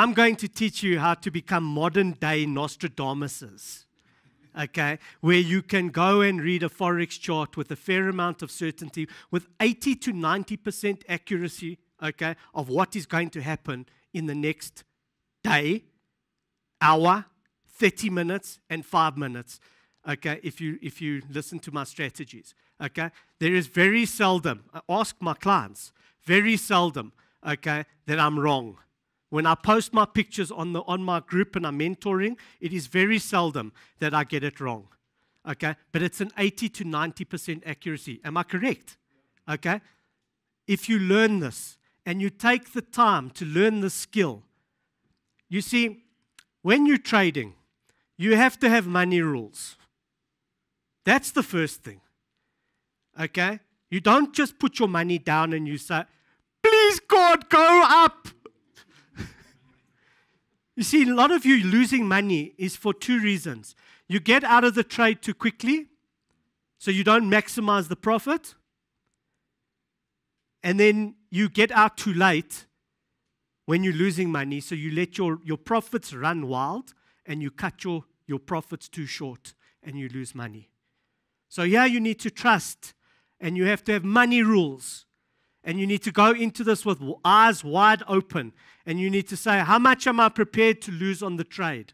I'm going to teach you how to become modern day Nostradamuses. Okay, where you can go and read a forex chart with a fair amount of certainty, with 80 to 90% accuracy, okay, of what is going to happen in the next day, hour, 30 minutes, and five minutes. Okay, if you if you listen to my strategies. Okay, there is very seldom. I ask my clients very seldom. Okay, that I'm wrong. When I post my pictures on, the, on my group and I'm mentoring, it is very seldom that I get it wrong. Okay? But it's an 80 to 90% accuracy. Am I correct? Okay? If you learn this and you take the time to learn the skill, you see, when you're trading, you have to have money rules. That's the first thing. Okay? You don't just put your money down and you say, please, God, go up. You see, a lot of you losing money is for two reasons. You get out of the trade too quickly, so you don't maximize the profit. And then you get out too late when you're losing money, so you let your, your profits run wild and you cut your, your profits too short and you lose money. So, yeah, you need to trust and you have to have money rules. And you need to go into this with eyes wide open. And you need to say, How much am I prepared to lose on the trade?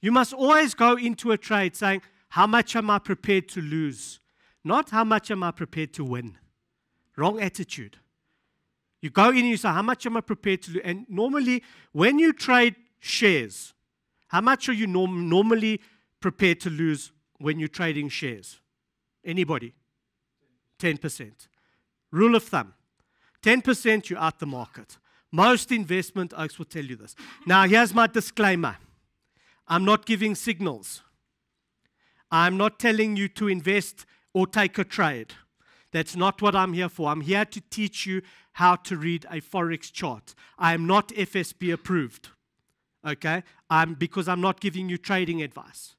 You must always go into a trade saying, How much am I prepared to lose? Not how much am I prepared to win. Wrong attitude. You go in and you say, How much am I prepared to lose? And normally, when you trade shares, how much are you norm- normally prepared to lose when you're trading shares? Anybody? 10%. Rule of thumb 10%, you're out the market. Most investment oaks will tell you this. Now, here's my disclaimer I'm not giving signals. I'm not telling you to invest or take a trade. That's not what I'm here for. I'm here to teach you how to read a forex chart. I am not FSB approved. Okay? I'm because I'm not giving you trading advice.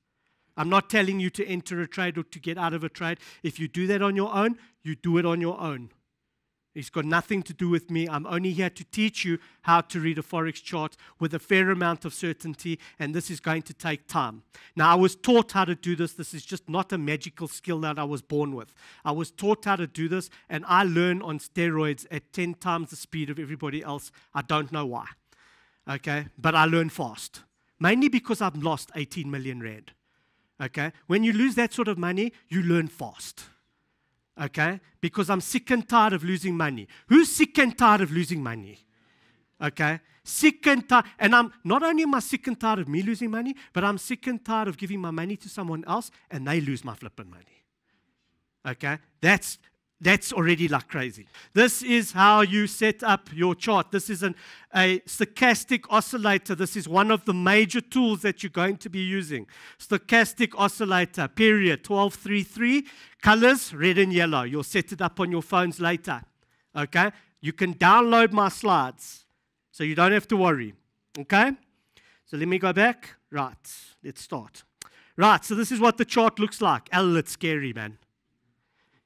I'm not telling you to enter a trade or to get out of a trade. If you do that on your own, you do it on your own. It's got nothing to do with me. I'm only here to teach you how to read a Forex chart with a fair amount of certainty, and this is going to take time. Now, I was taught how to do this. This is just not a magical skill that I was born with. I was taught how to do this, and I learn on steroids at 10 times the speed of everybody else. I don't know why. Okay? But I learn fast, mainly because I've lost 18 million Rand. Okay? When you lose that sort of money, you learn fast okay? Because I'm sick and tired of losing money. Who's sick and tired of losing money? Okay? Sick and tired. And I'm not only am I sick and tired of me losing money, but I'm sick and tired of giving my money to someone else and they lose my flipping money. Okay? That's that's already like crazy. This is how you set up your chart. This is an, a stochastic oscillator. This is one of the major tools that you're going to be using. Stochastic oscillator, period, 1233. Colors, red and yellow. You'll set it up on your phones later. Okay? You can download my slides, so you don't have to worry. Okay? So let me go back. Right, let's start. Right, so this is what the chart looks like. L, it's scary, man.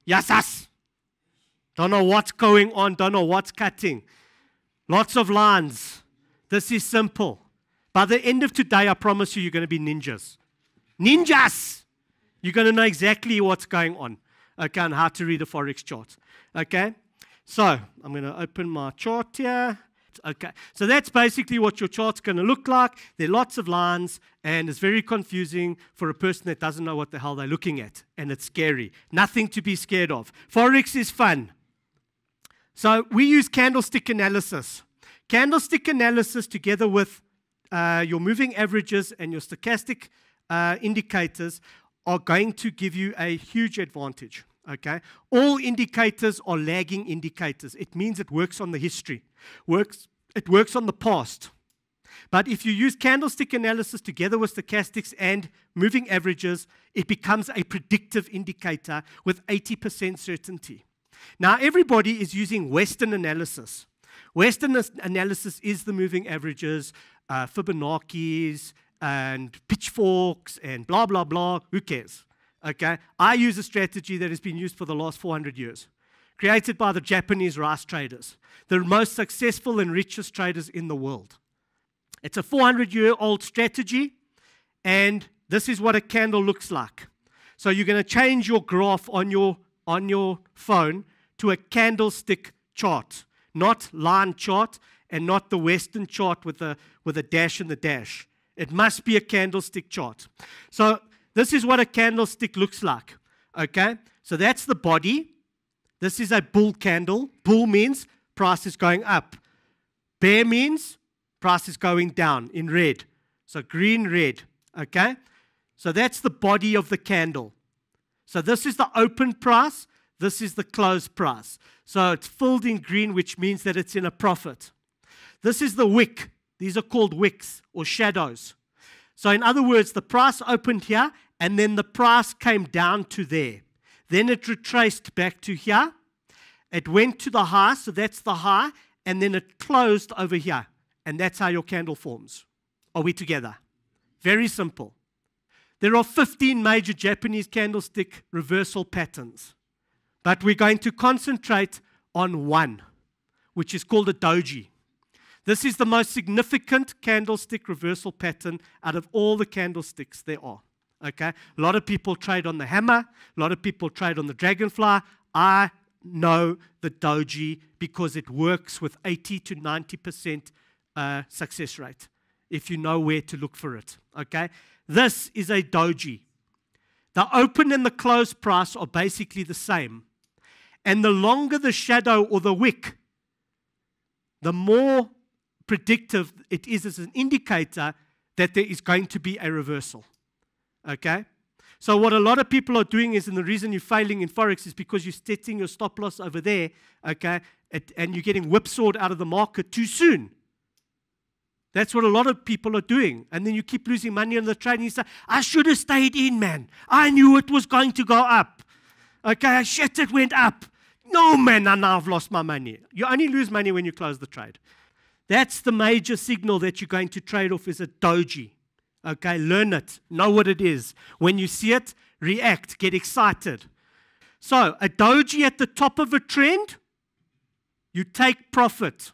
Yes, yes. Don't know what's going on, don't know what's cutting. Lots of lines. This is simple. By the end of today, I promise you, you're going to be ninjas. Ninjas! You're going to know exactly what's going on, okay, and how to read a Forex chart, okay? So, I'm going to open my chart here. Okay, so that's basically what your chart's going to look like. There are lots of lines, and it's very confusing for a person that doesn't know what the hell they're looking at, and it's scary. Nothing to be scared of. Forex is fun. So we use candlestick analysis. Candlestick analysis, together with uh, your moving averages and your stochastic uh, indicators, are going to give you a huge advantage. Okay, all indicators are lagging indicators. It means it works on the history, works. It works on the past. But if you use candlestick analysis together with stochastics and moving averages, it becomes a predictive indicator with 80% certainty. Now, everybody is using Western analysis. Western analysis is the moving averages, uh, Fibonacci's, and pitchforks, and blah, blah, blah. Who cares? Okay? I use a strategy that has been used for the last 400 years, created by the Japanese rice traders, the most successful and richest traders in the world. It's a 400 year old strategy, and this is what a candle looks like. So you're going to change your graph on your, on your phone to a candlestick chart, not line chart and not the Western chart with a, with a dash and the dash. It must be a candlestick chart. So this is what a candlestick looks like. Okay? So that's the body. This is a bull candle. Bull means price is going up. Bear means price is going down in red. So green, red. Okay? So that's the body of the candle. So this is the open price. This is the close price. So it's filled in green, which means that it's in a profit. This is the wick. These are called wicks or shadows. So, in other words, the price opened here and then the price came down to there. Then it retraced back to here. It went to the high, so that's the high, and then it closed over here. And that's how your candle forms. Are we together? Very simple. There are 15 major Japanese candlestick reversal patterns, but we're going to concentrate on one, which is called a doji. This is the most significant candlestick reversal pattern out of all the candlesticks there are. Okay? A lot of people trade on the hammer, a lot of people trade on the dragonfly. I know the doji because it works with 80 to 90% uh, success rate if you know where to look for it. Okay? This is a doji. The open and the close price are basically the same. And the longer the shadow or the wick, the more predictive it is as an indicator that there is going to be a reversal. Okay? So, what a lot of people are doing is, and the reason you're failing in Forex is because you're setting your stop loss over there, okay, it, and you're getting whipsawed out of the market too soon. That's what a lot of people are doing. And then you keep losing money on the trade, and you say, I should have stayed in, man. I knew it was going to go up. Okay, shit, it went up. No, man, now I've lost my money. You only lose money when you close the trade. That's the major signal that you're going to trade off is a doji. Okay, learn it. Know what it is. When you see it, react, get excited. So, a doji at the top of a trend, you take profit.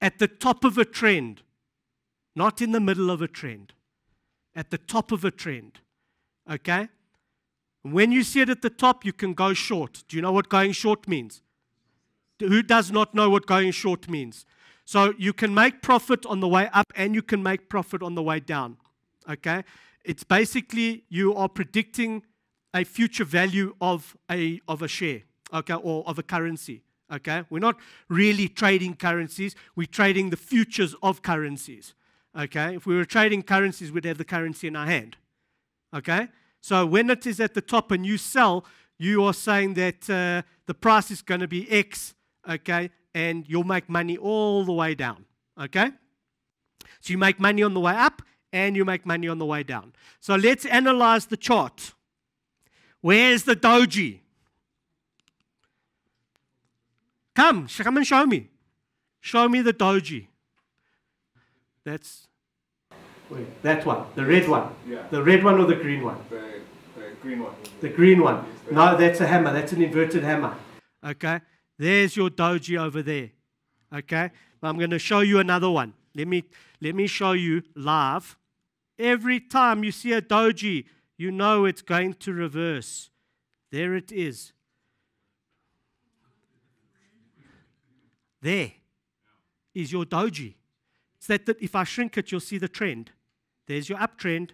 At the top of a trend, not in the middle of a trend. At the top of a trend. Okay? When you see it at the top, you can go short. Do you know what going short means? Who does not know what going short means? So you can make profit on the way up and you can make profit on the way down. Okay? It's basically you are predicting a future value of a, of a share, okay, or of a currency. Okay? We're not really trading currencies, we're trading the futures of currencies. Okay? If we were trading currencies, we'd have the currency in our hand. Okay? So when it is at the top and you sell, you are saying that uh, the price is going to be X, okay, and you'll make money all the way down. Okay? So you make money on the way up and you make money on the way down. So let's analyze the chart. Where's the doji? Come, come and show me. Show me the doji. That's wait, that one, the red one. Yeah. The red one or the green one? The, green one. The green one. No, that's a hammer. That's an inverted hammer. Okay. There's your doji over there. Okay? But I'm going to show you another one. Let me, let me show you live. Every time you see a doji, you know it's going to reverse. There it is. There is your doji. It's that, that if I shrink it, you'll see the trend. There's your uptrend.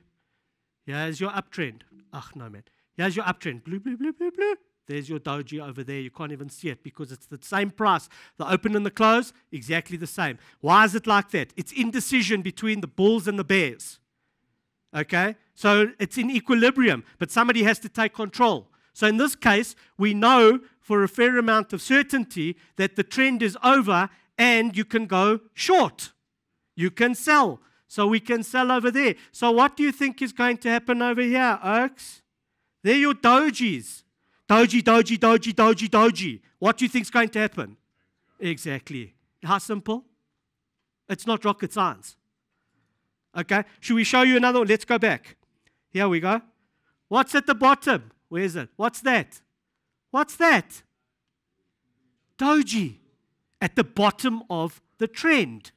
Here's your uptrend. Ach, no, man. Here's your uptrend. Blue, blue, blue, blue, blue. There's your doji over there. You can't even see it because it's the same price. The open and the close, exactly the same. Why is it like that? It's indecision between the bulls and the bears. Okay? So it's in equilibrium, but somebody has to take control. So in this case, we know for a fair amount of certainty that the trend is over and you can go short. You can sell. So we can sell over there. So what do you think is going to happen over here, Oaks? They're your dojis. Doji, doji, doji, doji, doji. What do you think is going to happen? Exactly. How simple? It's not rocket science. Okay, should we show you another one? Let's go back. Here we go. What's at the bottom? Where is it? What's that? What's that? Doji at the bottom of the trend.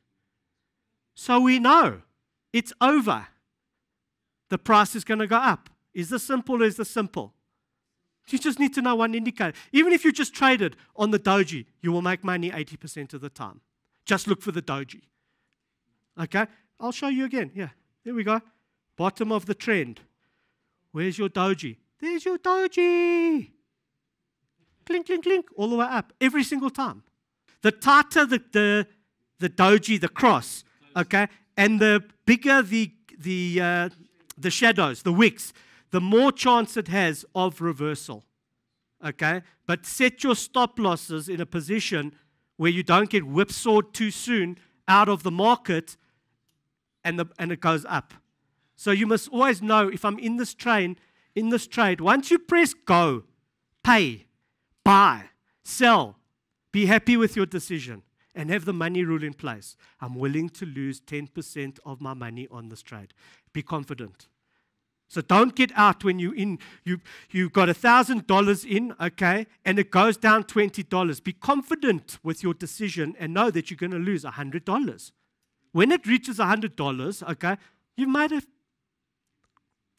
So we know it's over. The price is going to go up. Is this simple is this simple? You just need to know one indicator. Even if you just traded on the doji, you will make money 80% of the time. Just look for the doji. Okay? I'll show you again. Yeah, there we go. Bottom of the trend. Where's your doji? There's your doji. Clink, clink, clink, all the way up, every single time. The tighter the, the, the doji, the cross, okay, and the bigger the, the, uh, the shadows, the wicks, the more chance it has of reversal. Okay? But set your stop losses in a position where you don't get whipsawed too soon out of the market and, the, and it goes up. So you must always know if I'm in this train, in this trade, once you press go, pay, buy, sell, be happy with your decision and have the money rule in place. I'm willing to lose 10% of my money on this trade. Be confident. So don't get out when you in you you got thousand dollars in, okay, and it goes down twenty dollars. Be confident with your decision and know that you're going to lose hundred dollars. When it reaches hundred dollars, okay, you might have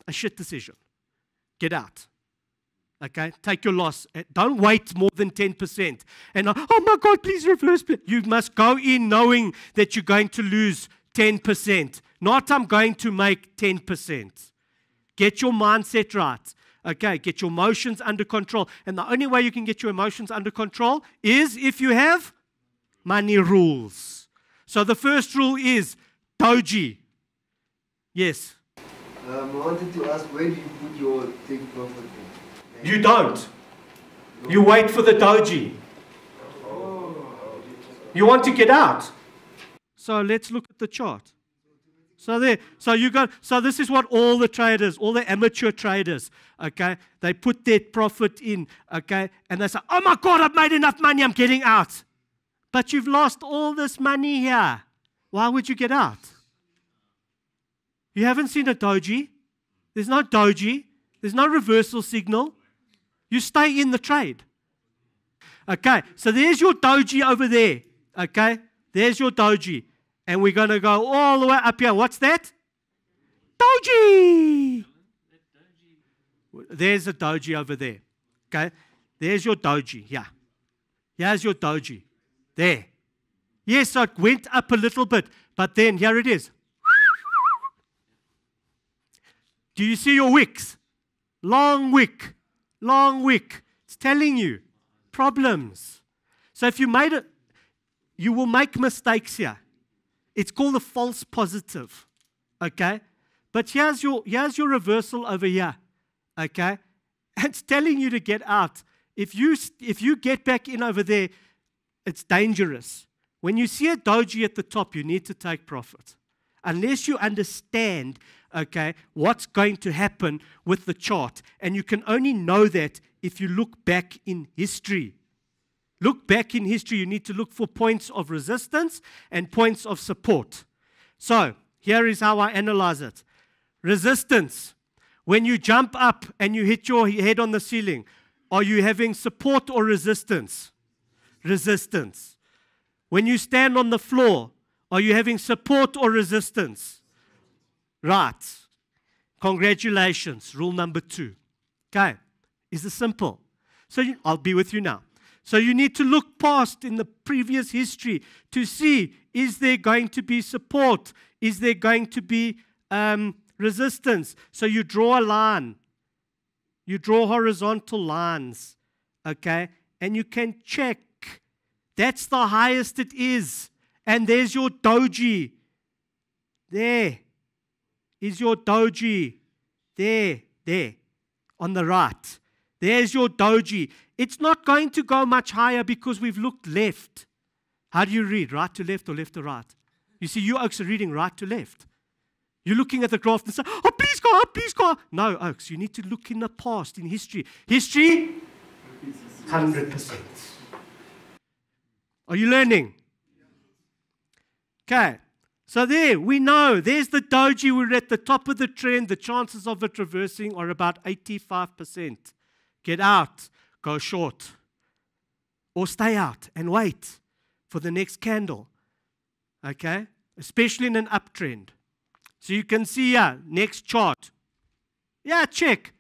a shit decision. Get out. Okay, take your loss. Don't wait more than 10%. And oh my God, please reverse. Please. You must go in knowing that you're going to lose 10%, not I'm going to make 10%. Get your mindset right. Okay, get your emotions under control. And the only way you can get your emotions under control is if you have money rules. So the first rule is doji. Yes. Um, I wanted to ask where do you put your take profit? You don't. You wait for the doji. You want to get out. So let's look at the chart. So there, so you got, so this is what all the traders, all the amateur traders, okay, they put their profit in, okay, and they say, oh my God, I've made enough money, I'm getting out. But you've lost all this money here. Why would you get out? You haven't seen a doji. There's no doji. There's no reversal signal. You stay in the trade. Okay, so there's your doji over there. Okay, there's your doji. And we're going to go all the way up here. What's that? Doji. There's a doji over there. Okay? There's your doji. Yeah. Here's your doji. There. Yes, it went up a little bit, but then here it is. Do you see your wicks? Long wick. Long wick. It's telling you problems. So if you made it, you will make mistakes here. It's called a false positive. Okay? But here's your, here's your reversal over here. Okay? It's telling you to get out. If you, if you get back in over there, it's dangerous. When you see a doji at the top, you need to take profit. Unless you understand, okay, what's going to happen with the chart. And you can only know that if you look back in history. Look back in history, you need to look for points of resistance and points of support. So, here is how I analyze it resistance. When you jump up and you hit your head on the ceiling, are you having support or resistance? Resistance. When you stand on the floor, are you having support or resistance? Right. Congratulations. Rule number two. Okay. Is it simple? So you, I'll be with you now. So you need to look past in the previous history to see is there going to be support? Is there going to be um, resistance? So you draw a line. You draw horizontal lines, okay? And you can check. That's the highest it is. And there's your doji. There is your doji. There, there, on the right. There's your doji. It's not going to go much higher because we've looked left. How do you read? Right to left or left to right? You see, you Oaks are reading right to left. You're looking at the graph and say, oh, please go up, please go up. No, Oaks, you need to look in the past, in history. History, 100%. Are you learning? Okay. So there, we know there's the doji. We're at the top of the trend. The chances of it reversing are about 85%. Get out go short. Or stay out and wait for the next candle. Okay? especially in an uptrend. So you can see here, next chart. Yeah, check.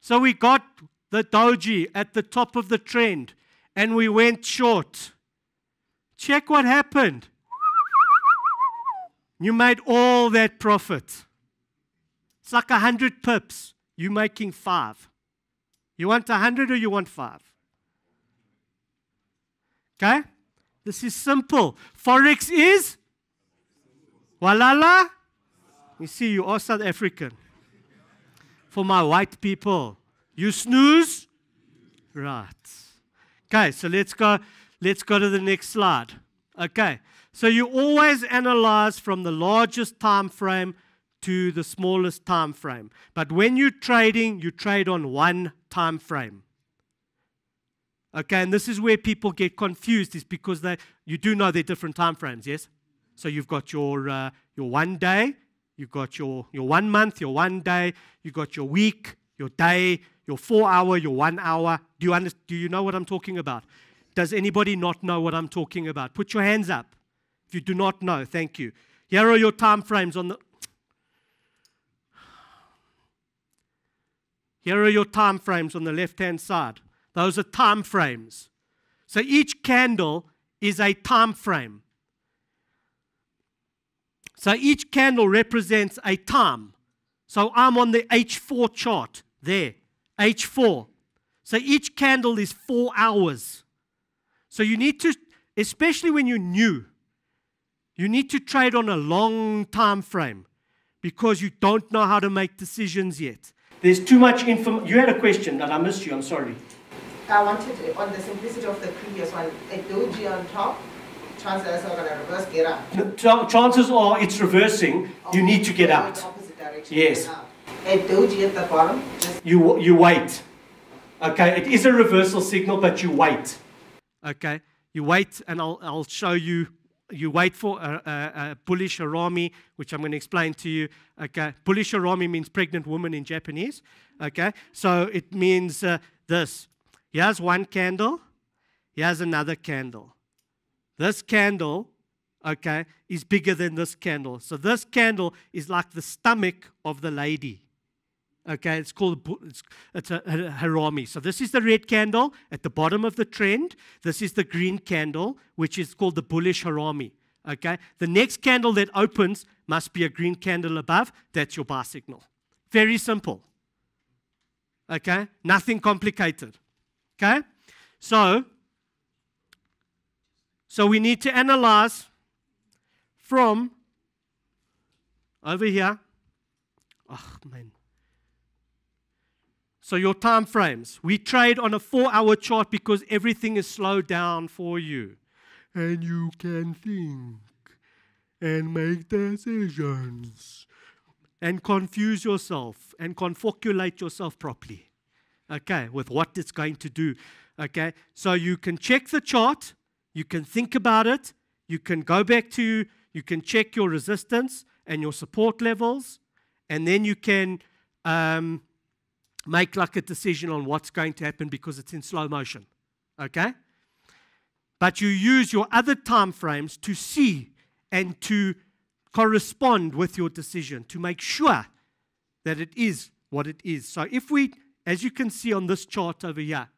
So we got the doji at the top of the trend and we went short. Check what happened. You made all that profit. It's like a hundred pips. You're making five. You want a hundred or you want five? Okay? This is simple. Forex is walala. You see, you are South African. For my white people, you snooze. Right. Okay, so let's go. Let's go to the next slide. Okay, so you always analyze from the largest time frame to the smallest time frame. But when you're trading, you trade on one time frame. Okay, and this is where people get confused, is because they you do know they're different time frames, yes? So you've got your uh, your one day, you've got your your one month, your one day, you've got your week, your day, your four hour, your one hour. Do you understand, do you know what I'm talking about? Does anybody not know what I'm talking about? Put your hands up. If you do not know, thank you. Here are your time frames on the Here are your time frames on the left hand side. Those are time frames. So each candle is a time frame. So each candle represents a time. So I'm on the H4 chart there, H4. So each candle is four hours. So you need to, especially when you're new, you need to trade on a long time frame because you don't know how to make decisions yet. There's too much information. You had a question and I missed you. I'm sorry. I wanted on the simplicity of the previous one, a doji on top, chances are going to reverse get up. Chances are it's reversing. You need to get out. Opposite direction. Yes. A doji at the bottom. Just You, you wait. Okay, it is a reversal signal, but you wait. Okay, you wait, and I'll, I'll show you. You wait for a, a, a harami, which I'm going to explain to you. Okay, bullish harami means pregnant woman in Japanese. Okay, so it means uh, this. Here's one candle. Here's another candle. This candle, okay, is bigger than this candle. So this candle is like the stomach of the lady. Okay, it's called it's, it's a, a harami. So this is the red candle at the bottom of the trend. This is the green candle, which is called the bullish harami. Okay, the next candle that opens must be a green candle above. That's your buy signal. Very simple. Okay, nothing complicated. Okay, so so we need to analyze from over here. Oh man. So your time frames. We trade on a four-hour chart because everything is slowed down for you. And you can think and make decisions and confuse yourself and confolculate yourself properly. Okay, with what it's going to do. Okay, so you can check the chart, you can think about it, you can go back to, you can check your resistance and your support levels, and then you can um, make like a decision on what's going to happen because it's in slow motion. Okay? But you use your other time frames to see and to correspond with your decision to make sure that it is what it is. So if we, as you can see on this chart over here,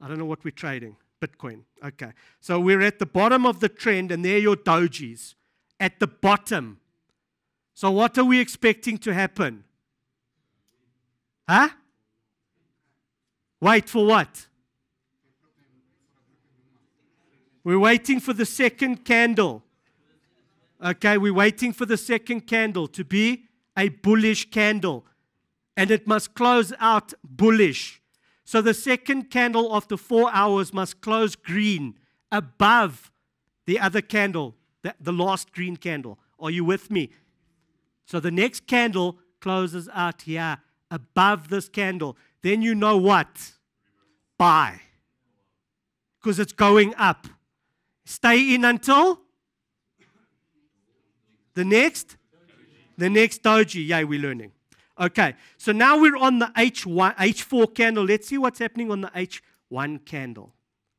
I don't know what we're trading, Bitcoin. Okay. So we're at the bottom of the trend and there your dojis at the bottom. So what are we expecting to happen? Huh? Wait for what? We're waiting for the second candle. Okay, we're waiting for the second candle to be a bullish candle. And it must close out bullish. So the second candle after four hours must close green above the other candle, the, the last green candle. Are you with me? So the next candle closes out here above this candle. Then you know what? Buy. Because it's going up. Stay in until the next, the next doji. Yay, we're learning. Okay, so now we're on the H1, H4 candle. Let's see what's happening on the H1 candle.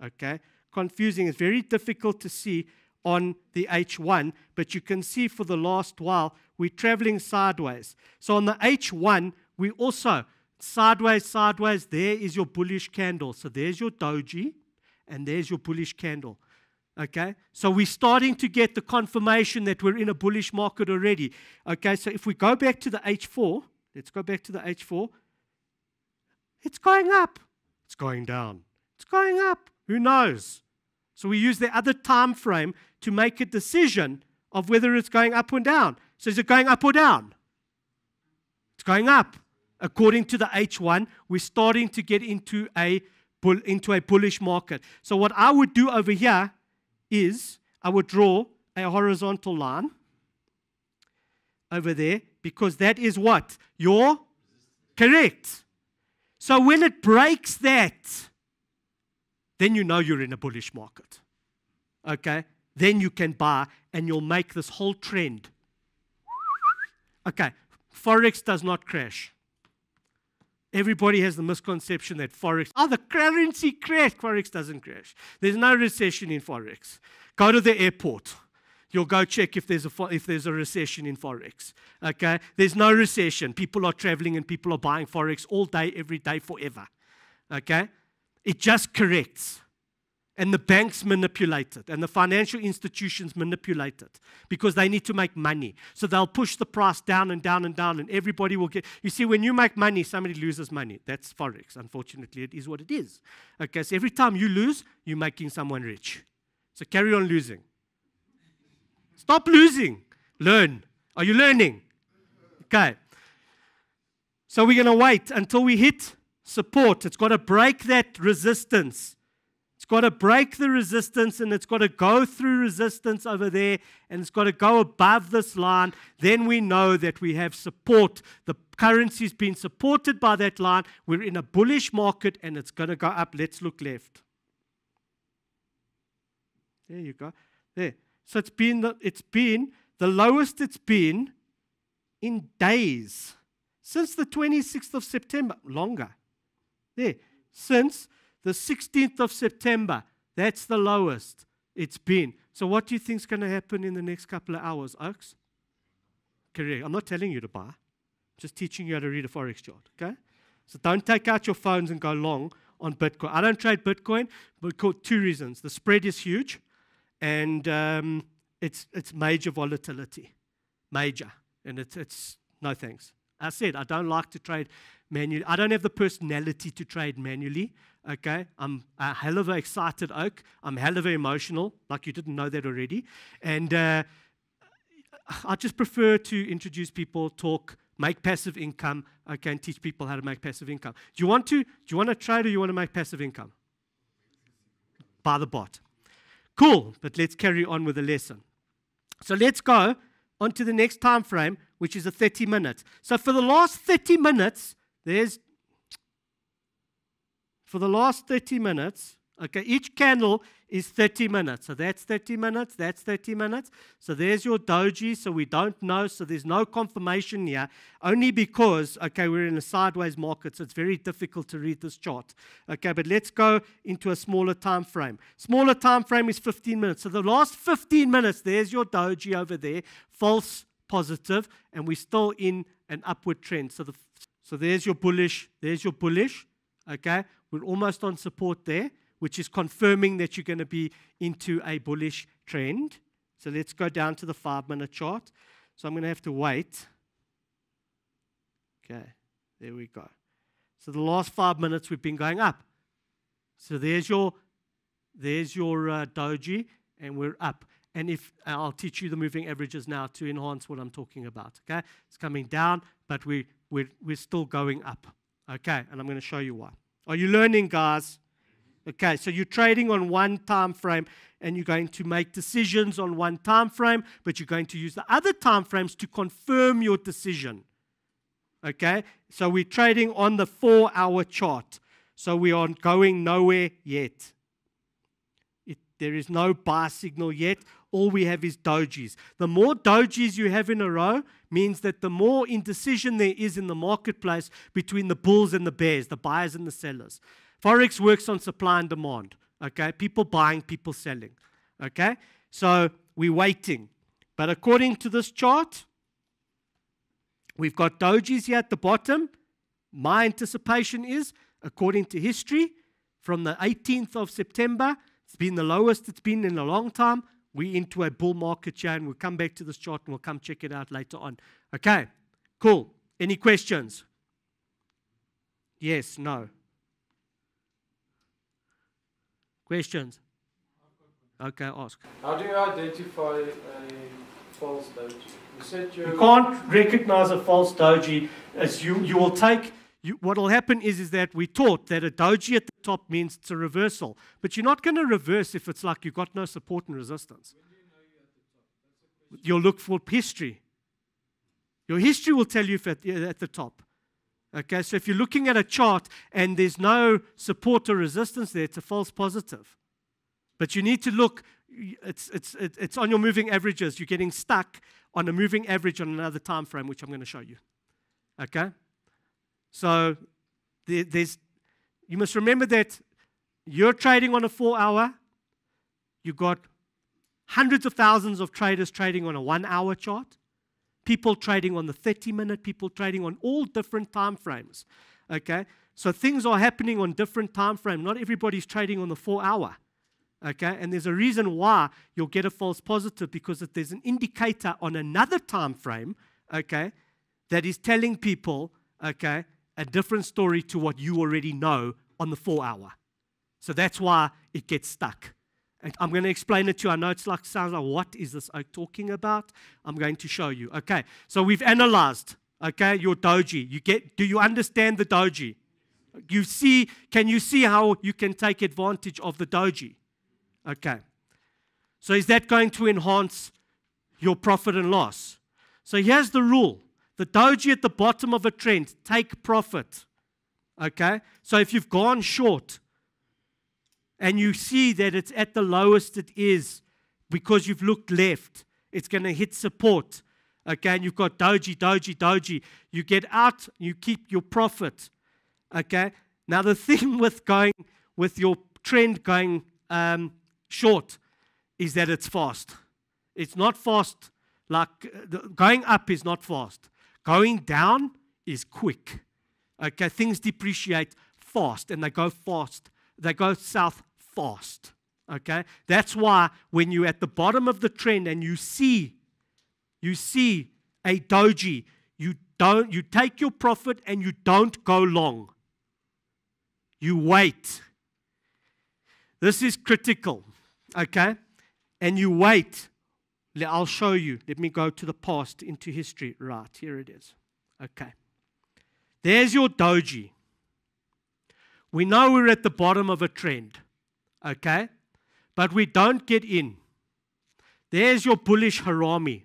Okay, confusing. It's very difficult to see on the H1, but you can see for the last while we're traveling sideways. So on the H1, we also sideways, sideways, there is your bullish candle. So there's your doji, and there's your bullish candle. Okay, so we're starting to get the confirmation that we're in a bullish market already. Okay, so if we go back to the H4, let's go back to the H4, it's going up, it's going down, it's going up. Who knows? So we use the other time frame to make a decision of whether it's going up or down. So is it going up or down? It's going up. According to the H1, we're starting to get into a bull, into a bullish market. So what I would do over here is I would draw a horizontal line over there because that is what? Your correct. So when it breaks that, then you know you're in a bullish market. Okay? Then you can buy and you'll make this whole trend. Okay, Forex does not crash. Everybody has the misconception that Forex, oh, the currency crashed. Forex doesn't crash. There's no recession in Forex. Go to the airport. You'll go check if there's, a, if there's a recession in Forex. Okay? There's no recession. People are traveling and people are buying Forex all day, every day, forever. Okay? It just corrects. And the banks manipulate it, and the financial institutions manipulate it because they need to make money. So they'll push the price down and down and down, and everybody will get. You see, when you make money, somebody loses money. That's Forex. Unfortunately, it is what it is. Okay, so every time you lose, you're making someone rich. So carry on losing. Stop losing. Learn. Are you learning? Okay. So we're going to wait until we hit support. It's got to break that resistance. Got to break the resistance and it's got to go through resistance over there and it's got to go above this line. Then we know that we have support. The currency's been supported by that line. We're in a bullish market and it's going to go up. Let's look left. There you go. There. So it's been the, it's been the lowest it's been in days since the 26th of September. Longer. There. Since the 16th of September, that's the lowest it's been. So, what do you think is going to happen in the next couple of hours, Oaks? Correct. I'm not telling you to buy, I'm just teaching you how to read a Forex chart, okay? So, don't take out your phones and go long on Bitcoin. I don't trade Bitcoin but for two reasons. The spread is huge, and um, it's, it's major volatility. Major. And it's, it's no thanks. I said, I don't like to trade manually. I don't have the personality to trade manually. Okay, I'm a hell of a excited oak. I'm hell of a emotional, like you didn't know that already. And uh, I just prefer to introduce people, talk, make passive income. Okay, and teach people how to make passive income. Do you want to? Do you want to trade or you want to make passive income? Buy the bot. Cool. But let's carry on with the lesson. So let's go on to the next time frame, which is a 30 minutes. So for the last 30 minutes, there's for the last 30 minutes, okay, each candle is 30 minutes. So that's 30 minutes, that's 30 minutes. So there's your doji, so we don't know, so there's no confirmation here, only because, okay, we're in a sideways market, so it's very difficult to read this chart. Okay, but let's go into a smaller time frame. Smaller time frame is 15 minutes. So the last 15 minutes, there's your doji over there, false positive, and we're still in an upward trend. So the so there's your bullish, there's your bullish, okay? We're almost on support there, which is confirming that you're going to be into a bullish trend. So let's go down to the five minute chart. So I'm going to have to wait. Okay, there we go. So the last five minutes we've been going up. So there's your there's your uh, doji, and we're up. And if I'll teach you the moving averages now to enhance what I'm talking about. Okay, it's coming down, but we we're, we're still going up. Okay, and I'm going to show you why. Are you learning, guys? Okay, so you're trading on one time frame and you're going to make decisions on one time frame, but you're going to use the other time frames to confirm your decision. Okay, so we're trading on the four hour chart. So we are going nowhere yet. It, there is no buy signal yet. All we have is dojis. The more dojis you have in a row means that the more indecision there is in the marketplace between the bulls and the bears, the buyers and the sellers. Forex works on supply and demand. Okay, people buying, people selling. Okay, So we're waiting. But according to this chart, we've got dojis here at the bottom. My anticipation is, according to history, from the 18th of September, it's been the lowest it's been in a long time. We're into a bull market here, and we'll come back to this chart and we'll come check it out later on. Okay, cool. Any questions? Yes, no. Questions? Okay, ask. How do you identify a false doji? You said you You can't recognize a false doji as you, you will take. You, what will happen is, is that we taught that a doji at the top means it's a reversal. But you're not going to reverse if it's like you've got no support and resistance. You'll look for history. Your history will tell you if at, at the top. Okay, so if you're looking at a chart and there's no support or resistance there, it's a false positive. But you need to look, it's, it's, it's on your moving averages. You're getting stuck on a moving average on another time frame, which I'm going to show you. Okay? So there's, you must remember that you're trading on a four hour, you've got hundreds of thousands of traders trading on a one hour chart people trading on the 30 minute, people trading on all different time frames. Okay? So things are happening on different time frame. Not everybody's trading on the 4 hour. Okay? And there's a reason why you'll get a false positive because if there's an indicator on another time frame, okay, that is telling people, okay, a different story to what you already know on the 4 hour. So that's why it gets stuck. And I'm going to explain it to you. I know it's like sounds like what is this oak talking about? I'm going to show you. Okay, so we've analyzed. Okay, your doji. You get? Do you understand the doji? You see? Can you see how you can take advantage of the doji? Okay. So is that going to enhance your profit and loss? So here's the rule: the doji at the bottom of a trend, take profit. Okay. So if you've gone short, and you see that it's at the lowest it is because you've looked left, it's going to hit support. Okay, and you've got doji, doji, doji. You get out, you keep your profit. Okay, now the thing with going with your trend going um, short is that it's fast. It's not fast like going up is not fast. Going down is quick. Okay, things depreciate fast and they go fast. They go south fast. Okay? That's why when you're at the bottom of the trend and you see you see a doji, you don't you take your profit and you don't go long. You wait. This is critical. Okay? And you wait. I'll show you. Let me go to the past into history. Right, here it is. Okay. There's your doji. We know we're at the bottom of a trend okay? But we don't get in. There's your bullish harami.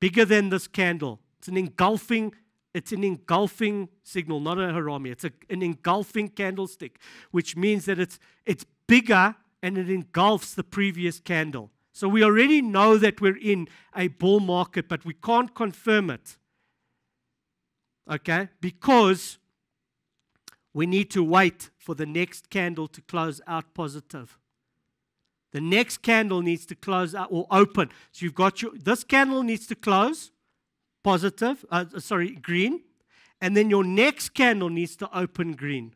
Bigger than this candle. It's an engulfing, it's an engulfing signal, not a harami. It's a, an engulfing candlestick, which means that it's it's bigger and it engulfs the previous candle. So we already know that we're in a bull market, but we can't confirm it. Okay? Because we need to wait for the next candle to close out positive. The next candle needs to close out or open. So you've got your this candle needs to close positive, uh, sorry, green, and then your next candle needs to open green.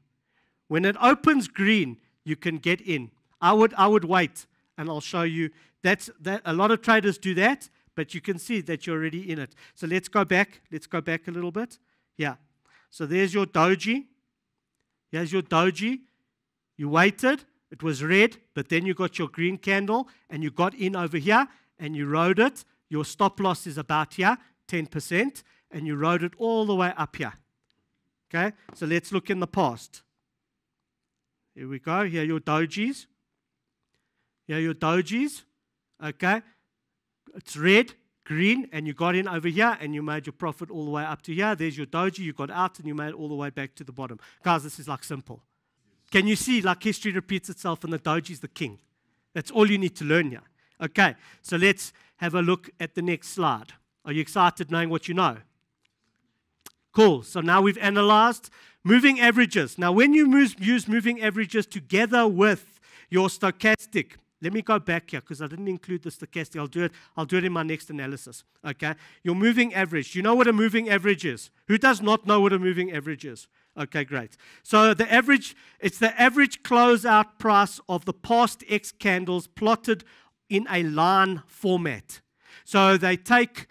When it opens green, you can get in. I would I would wait and I'll show you that's that a lot of traders do that, but you can see that you're already in it. So let's go back. Let's go back a little bit. Yeah. So there's your doji. Here's your doji. You waited, it was red, but then you got your green candle and you got in over here and you rode it. Your stop loss is about here, 10%, and you rode it all the way up here. Okay, so let's look in the past. Here we go. Here are your dojis. Are your dojis. Okay, it's red, green, and you got in over here and you made your profit all the way up to here. There's your doji, you got out and you made all the way back to the bottom. Guys, this is like simple. Can you see like history repeats itself and the doji is the king? That's all you need to learn here. Okay, so let's have a look at the next slide. Are you excited knowing what you know? Cool. So now we've analyzed moving averages. Now, when you use moving averages together with your stochastic, let me go back here because I didn't include the stochastic. I'll do it. I'll do it in my next analysis. Okay. Your moving average. You know what a moving average is? Who does not know what a moving average is? Okay, great. So the average, it's the average closeout price of the past X candles plotted in a line format. So they take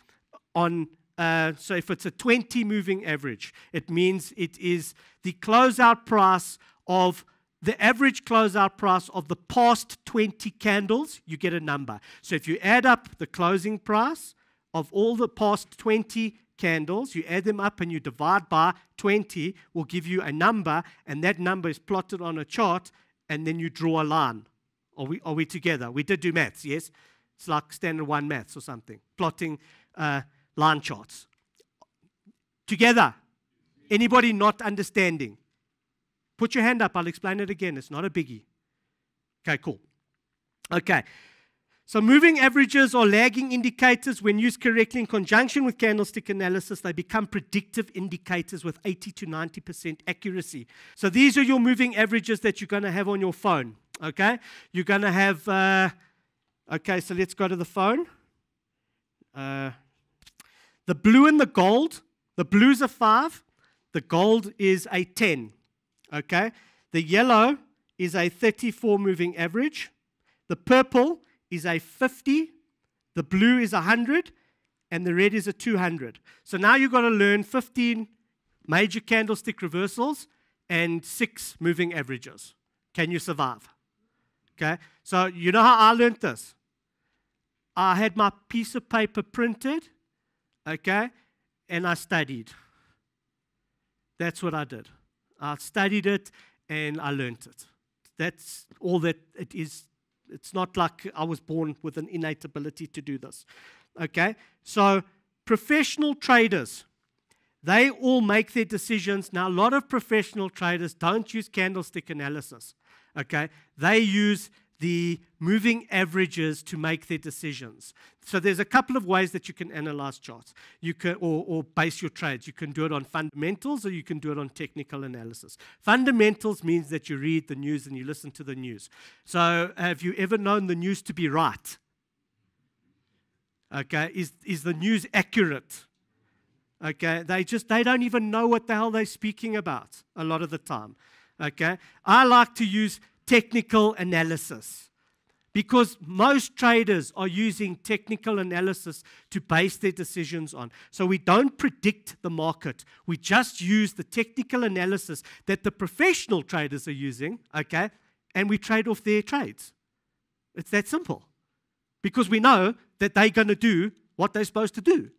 on, uh, so if it's a 20 moving average, it means it is the closeout price of the average closeout price of the past 20 candles, you get a number. So if you add up the closing price of all the past 20 candles, you add them up and you divide by 20, will give you a number, and that number is plotted on a chart, and then you draw a line. Are we, are we together? We did do maths, yes? It's like standard one maths or something, plotting uh, line charts. Together. Anybody not understanding? Put your hand up. I'll explain it again. It's not a biggie. Okay, cool. Okay. So, moving averages or lagging indicators, when used correctly in conjunction with candlestick analysis, they become predictive indicators with 80 to 90% accuracy. So, these are your moving averages that you're going to have on your phone. Okay? You're going to have, uh, okay, so let's go to the phone. Uh, the blue and the gold, the blue's a 5, the gold is a 10. Okay? The yellow is a 34 moving average. The purple is a 50, the blue is a 100, and the red is a 200. So now you've got to learn 15 major candlestick reversals and six moving averages. Can you survive? Okay, so you know how I learned this? I had my piece of paper printed, okay, and I studied. That's what I did. I studied it and I learned it. That's all that it is it's not like I was born with an innate ability to do this. Okay? So, professional traders, they all make their decisions. Now, a lot of professional traders don't use candlestick analysis. Okay? They use the moving averages to make their decisions. So there's a couple of ways that you can analyze charts. You can or, or base your trades. You can do it on fundamentals or you can do it on technical analysis. Fundamentals means that you read the news and you listen to the news. So have you ever known the news to be right? Okay, is is the news accurate? Okay, they just they don't even know what the hell they're speaking about a lot of the time. Okay, I like to use technical analysis because most traders are using technical analysis to base their decisions on. So we don't predict the market. We just use the technical analysis that the professional traders are using, okay? And we trade off their trades. It's that simple. Because we know that they're going to do what they're supposed to do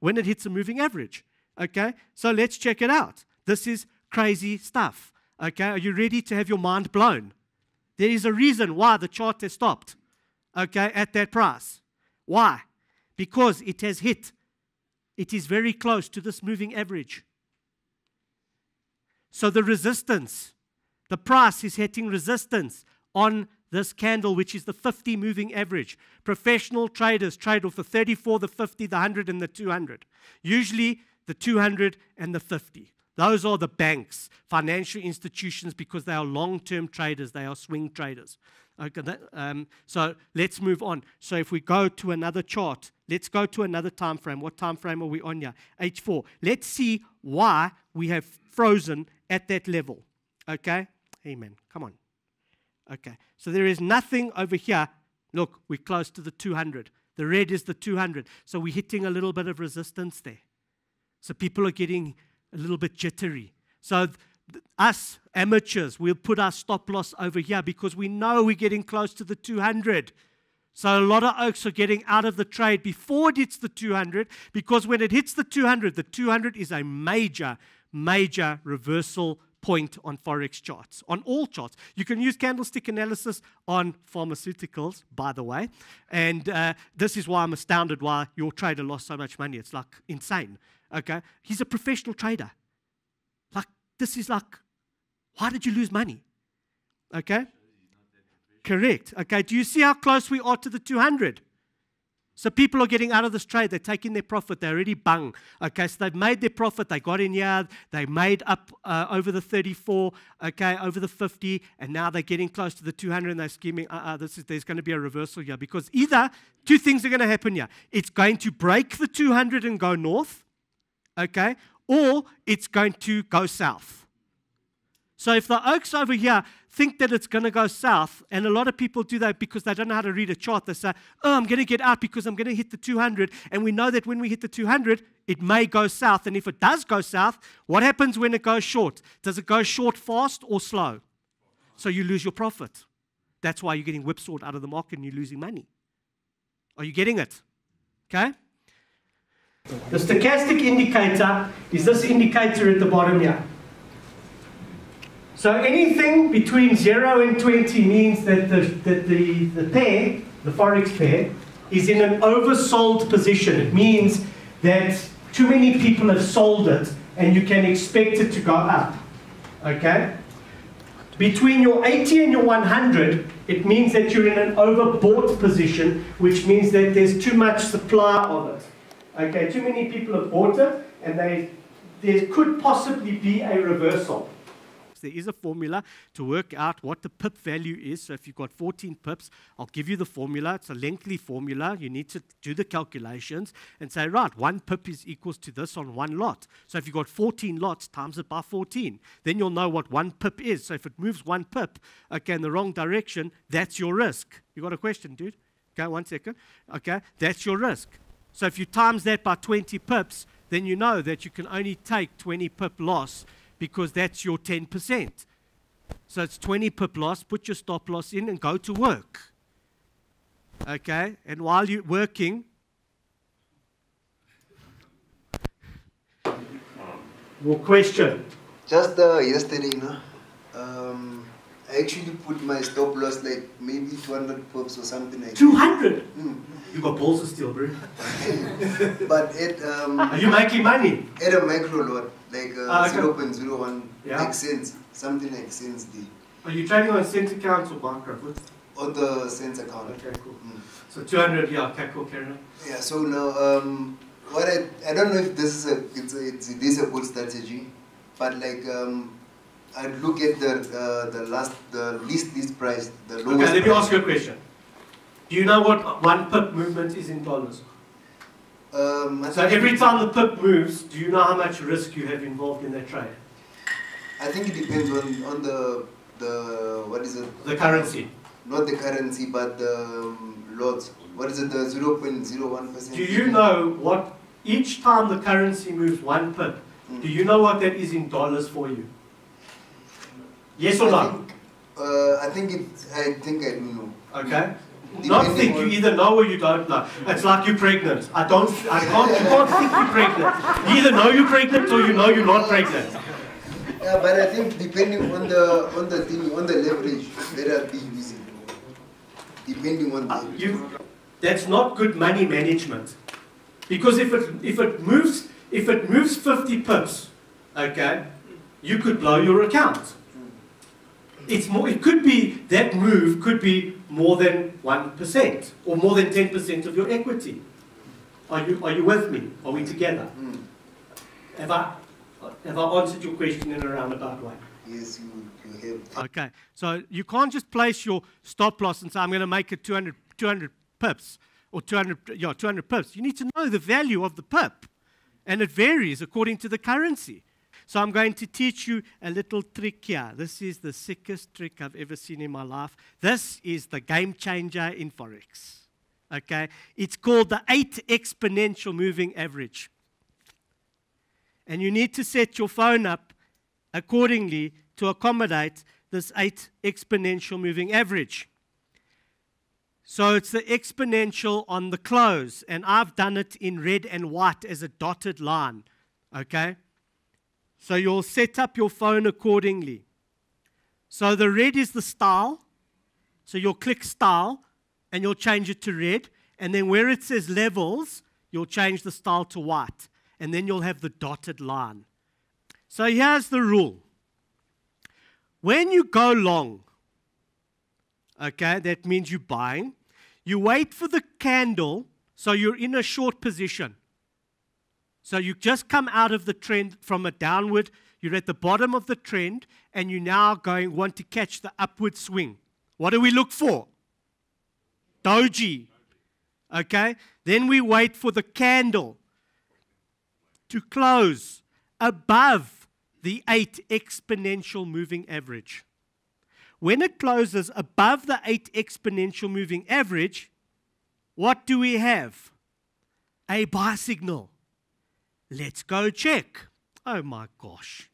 when it hits a moving average. Okay? So let's check it out. This is crazy stuff. Okay? Are you ready to have your mind blown? There is a reason why the chart has stopped, okay, at that price. Why? Because it has hit. It is very close to this moving average. So the resistance, the price is hitting resistance on this candle, which is the 50 moving average. Professional traders trade off the 34, the 50, the 100, and the 200. Usually the 200 and the 50. Those are the banks, financial institutions, because they are long term traders, they are swing traders. Okay, that, um, so let's move on. So if we go to another chart, let's go to another time frame. What time frame are we on here? H4. Let's see why we have frozen at that level. Okay? Amen. Come on. Okay. So there is nothing over here. Look, we're close to the 200. The red is the 200. So we're hitting a little bit of resistance there. So people are getting a little bit jittery. So, us amateurs, we'll put our stop loss over here because we know we're getting close to the 200. So, a lot of oaks are getting out of the trade before it hits the 200 because when it hits the 200, the 200 is a major, major reversal point on forex charts, on all charts. You can use candlestick analysis on pharmaceuticals, by the way. And uh, this is why I'm astounded why your trader lost so much money. It's like insane. Okay? He's a professional trader. Like, this is like, why did you lose money? Okay? Correct. Okay, do you see how close we are to the 200? So people are getting out of this trade. They're taking their profit. They're already bung. Okay, so they've made their profit. They got in here. They made up uh, over the 34. Okay, over the 50, and now they're getting close to the 200. And they're scheming. Uh, uh, this is there's going to be a reversal here because either two things are going to happen here. It's going to break the 200 and go north. Okay, or it's going to go south. So if the oaks over here think that it's going to go south, and a lot of people do that because they don't know how to read a chart, they say, Oh, I'm going to get out because I'm going to hit the 200. And we know that when we hit the 200, it may go south. And if it does go south, what happens when it goes short? Does it go short fast or slow? So you lose your profit. That's why you're getting whipsawed out of the market and you're losing money. Are you getting it? Okay? The stochastic indicator is this indicator at the bottom here. So anything between 0 and 20 means that the, that the, the pair, the Forex pair, is in an oversold position. It means that too many people have sold it and you can expect it to go up. Okay? Between your 80 and your 100, it means that you're in an overbought position, which means that there's too much supply of it. Okay, too many people have bought it and they, there could possibly be a reversal there is a formula to work out what the pip value is. So if you've got 14 pips, I'll give you the formula. It's a lengthy formula. You need to do the calculations and say, right, one pip is equals to this on one lot. So if you've got 14 lots, times it by 14. Then you'll know what one pip is. So if it moves one pip, okay, in the wrong direction, that's your risk. You got a question, dude? Okay, one second. Okay, that's your risk. So if you times that by 20 pips, then you know that you can only take 20 pip loss because that's your 10%. So it's 20 pip loss. Put your stop loss in and go to work. Okay? And while you're working, more question. Just uh, yesterday, you know, um, I actually put my stop loss like maybe 200 pips or something like 200? Mm. You got balls of steel, bro. but it. Um, Are you making money? At a micro lot like uh, uh, 0.01 yeah. like cents, something like cents D. Are you trading on cent account or Bancroft? On the cents account. Okay, cool. Mm. So 200, yeah, okay, cool, carry Yeah, so now, um, what I, I don't know if this is a, it's a, it's, it is a good strategy, but like, um, I look at the, uh, the last, the least least price, the lowest Okay, let me ask you a question. Do you know what one pip movement is in dollars? Um, so every time the pip moves, do you know how much risk you have involved in that trade? I think it depends on, on the, the, what is it? The currency. Not the currency, but the um, lots. What is it, the 0.01%? Do you know what, each time the currency moves one pip, mm. do you know what that is in dollars for you? Yes or I no? Think, uh, I think it, I think I know. Okay. Not think you either know or you don't know. It's like you're pregnant. I don't. I can't. You can't think you're pregnant. You either know you're pregnant or you know you're not pregnant. Yeah, but I think depending on the on the thing on the leverage that I'll be using, depending on the. Uh, you, that's not good money management, because if it if it moves if it moves 50 pips, okay, you could blow your account. It's more. It could be that move could be more than 1% or more than 10% of your equity. Are you, are you with me? Are we together? Mm. Have, I, have I answered your question in a roundabout way? Yes, you, you have. Okay, so you can't just place your stop loss and say, I'm going to make it 200, 200 pips or 200, yeah, 200 pips. You need to know the value of the pip, and it varies according to the currency. So I'm going to teach you a little trick here. This is the sickest trick I've ever seen in my life. This is the game changer in Forex. Okay? It's called the 8 exponential moving average. And you need to set your phone up accordingly to accommodate this 8 exponential moving average. So it's the exponential on the close, and I've done it in red and white as a dotted line. Okay? So you'll set up your phone accordingly. So the red is the style. So you'll click style and you'll change it to red. And then where it says levels, you'll change the style to white. And then you'll have the dotted line. So here's the rule when you go long, okay, that means you're buying, you wait for the candle So you're in a short position. So you just come out of the trend from a downward, you're at the bottom of the trend, and you now going want to catch the upward swing. What do we look for? Doji. Okay? Then we wait for the candle to close above the 8 exponential moving average. When it closes above the 8 exponential moving average, what do we have? A buy signal. Let's go check. Oh my gosh.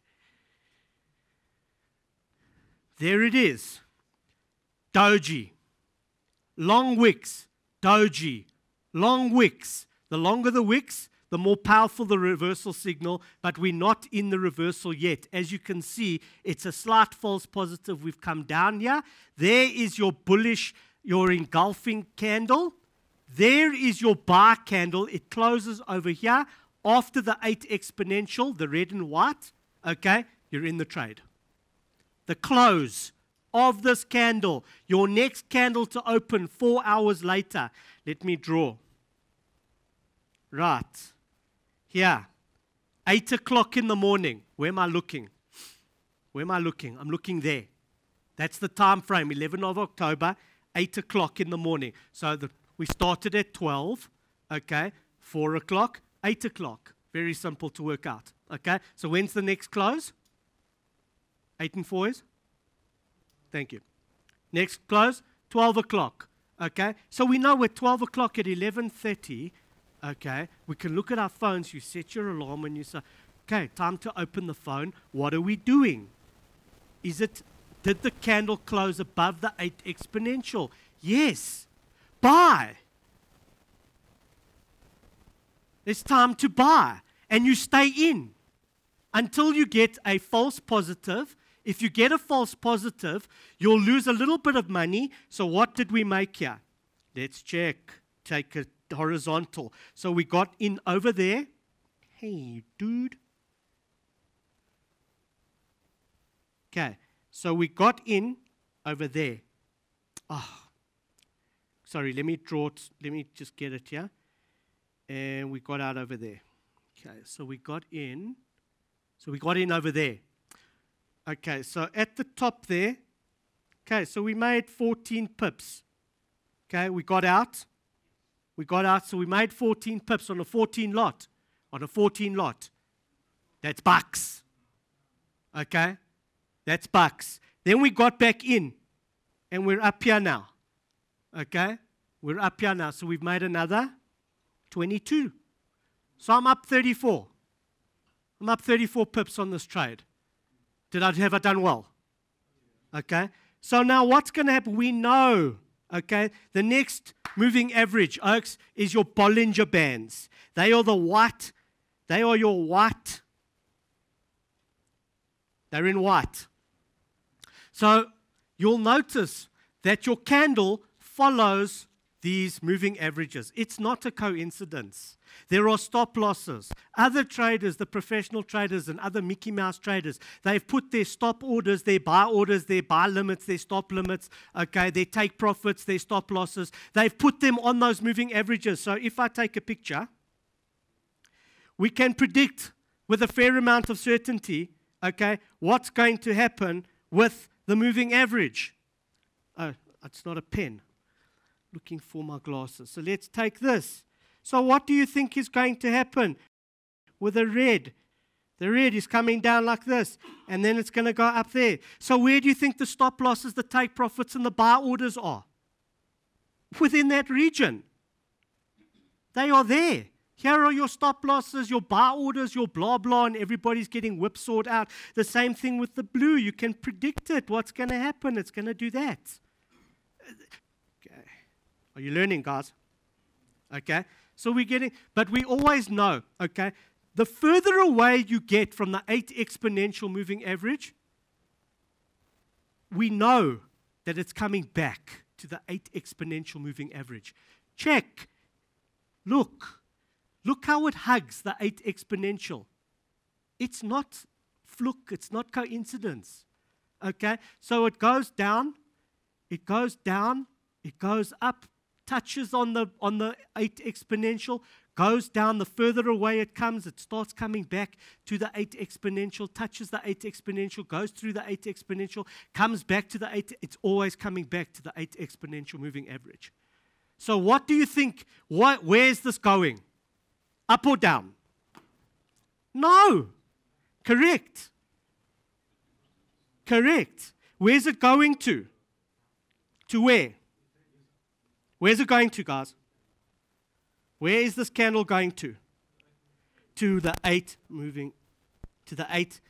There it is. Doji. Long wicks. Doji. Long wicks. The longer the wicks, the more powerful the reversal signal, but we're not in the reversal yet. As you can see, it's a slight false positive. We've come down here. There is your bullish, your engulfing candle. There is your bar candle. It closes over here after the 8 exponential, the red and white. Okay, you're in the trade. The close of this candle, your next candle to open four hours later. Let me draw. Right. Here. Eight o'clock in the morning. Where am I looking? Where am I looking? I'm looking there. That's the time frame, 11 of October, 8 o'clock in the morning. So the, we started at 12, okay, 4 o'clock, 8 o'clock. Very simple to work out, okay? So when's the next close? 8 and 4 is? Thank you. Next close, 12 o'clock. Okay, so we know we're 12 o'clock at 11:30. Okay, we can look at our phones. You set your alarm and you say, "Okay, time to open the phone. What are we doing? Is it? Did the candle close above the eight exponential? Yes. Buy. It's time to buy, and you stay in until you get a false positive if you get a false positive, you'll lose a little bit of money. So, what did we make here? Let's check. Take a horizontal. So, we got in over there. Hey, dude. Okay, so we got in over there. Oh, sorry, let me draw it. Let me just get it here. And we got out over there. Okay, so we got in. So we got in over there. Okay, so at the top there, okay, so we made 14 pips. Okay, we got out. We got out, so we made 14 pips on a 14 lot. On a 14 lot. That's bucks. Okay? That's bucks. Then we got back in, and we're up here now. Okay? We're up here now, so we've made another 22. So I'm up 34. I'm up 34 pips on this trade. Did I have I done well? Okay. So now what's going to happen? We know, okay, the next moving average, Oaks, is your Bollinger Bands. They are the white, they are your white. They're in white. So you'll notice that your candle follows these moving averages. It's not a coincidence. There are stop losses. Other traders, the professional traders and other Mickey Mouse traders, they've put their stop orders, their buy orders, their buy limits, their stop limits, okay, their take profits, their stop losses. They've put them on those moving averages. So if I take a picture, we can predict with a fair amount of certainty, okay, what's going to happen with the moving average. Oh, it's not a pen looking for my glasses. So let's take this. So, what do you think is going to happen with the red? The red is coming down like this, and then it's going to go up there. So, where do you think the stop losses, the take profits, and the buy orders are? Within that region. They are there. Here are your stop losses, your buy orders, your blah blah, and everybody's getting whipsawed out. The same thing with the blue. You can predict it. What's going to happen? It's going to do that. Are you learning, guys? Okay? So we're getting, but we always know, okay? The further away you get from the 8 exponential moving average, we know that it's coming back to the 8 exponential moving average. Check. Look. Look how it hugs the 8 exponential. It's not fluke, it's not coincidence. Okay? So it goes down, it goes down, it goes up, touches on the on the 8 exponential, goes down, the further away it comes, it starts coming back to the 8 exponential, touches the 8 exponential, goes through the 8 exponential, comes back to the 8. It's always coming back to the 8 exponential moving average. So, what do you think? What, where's this going? Up or down? No. Correct. Correct. Where's it going to? To where? Where's it going to, guys? Where is this candle going to? To the 8 moving, to the 8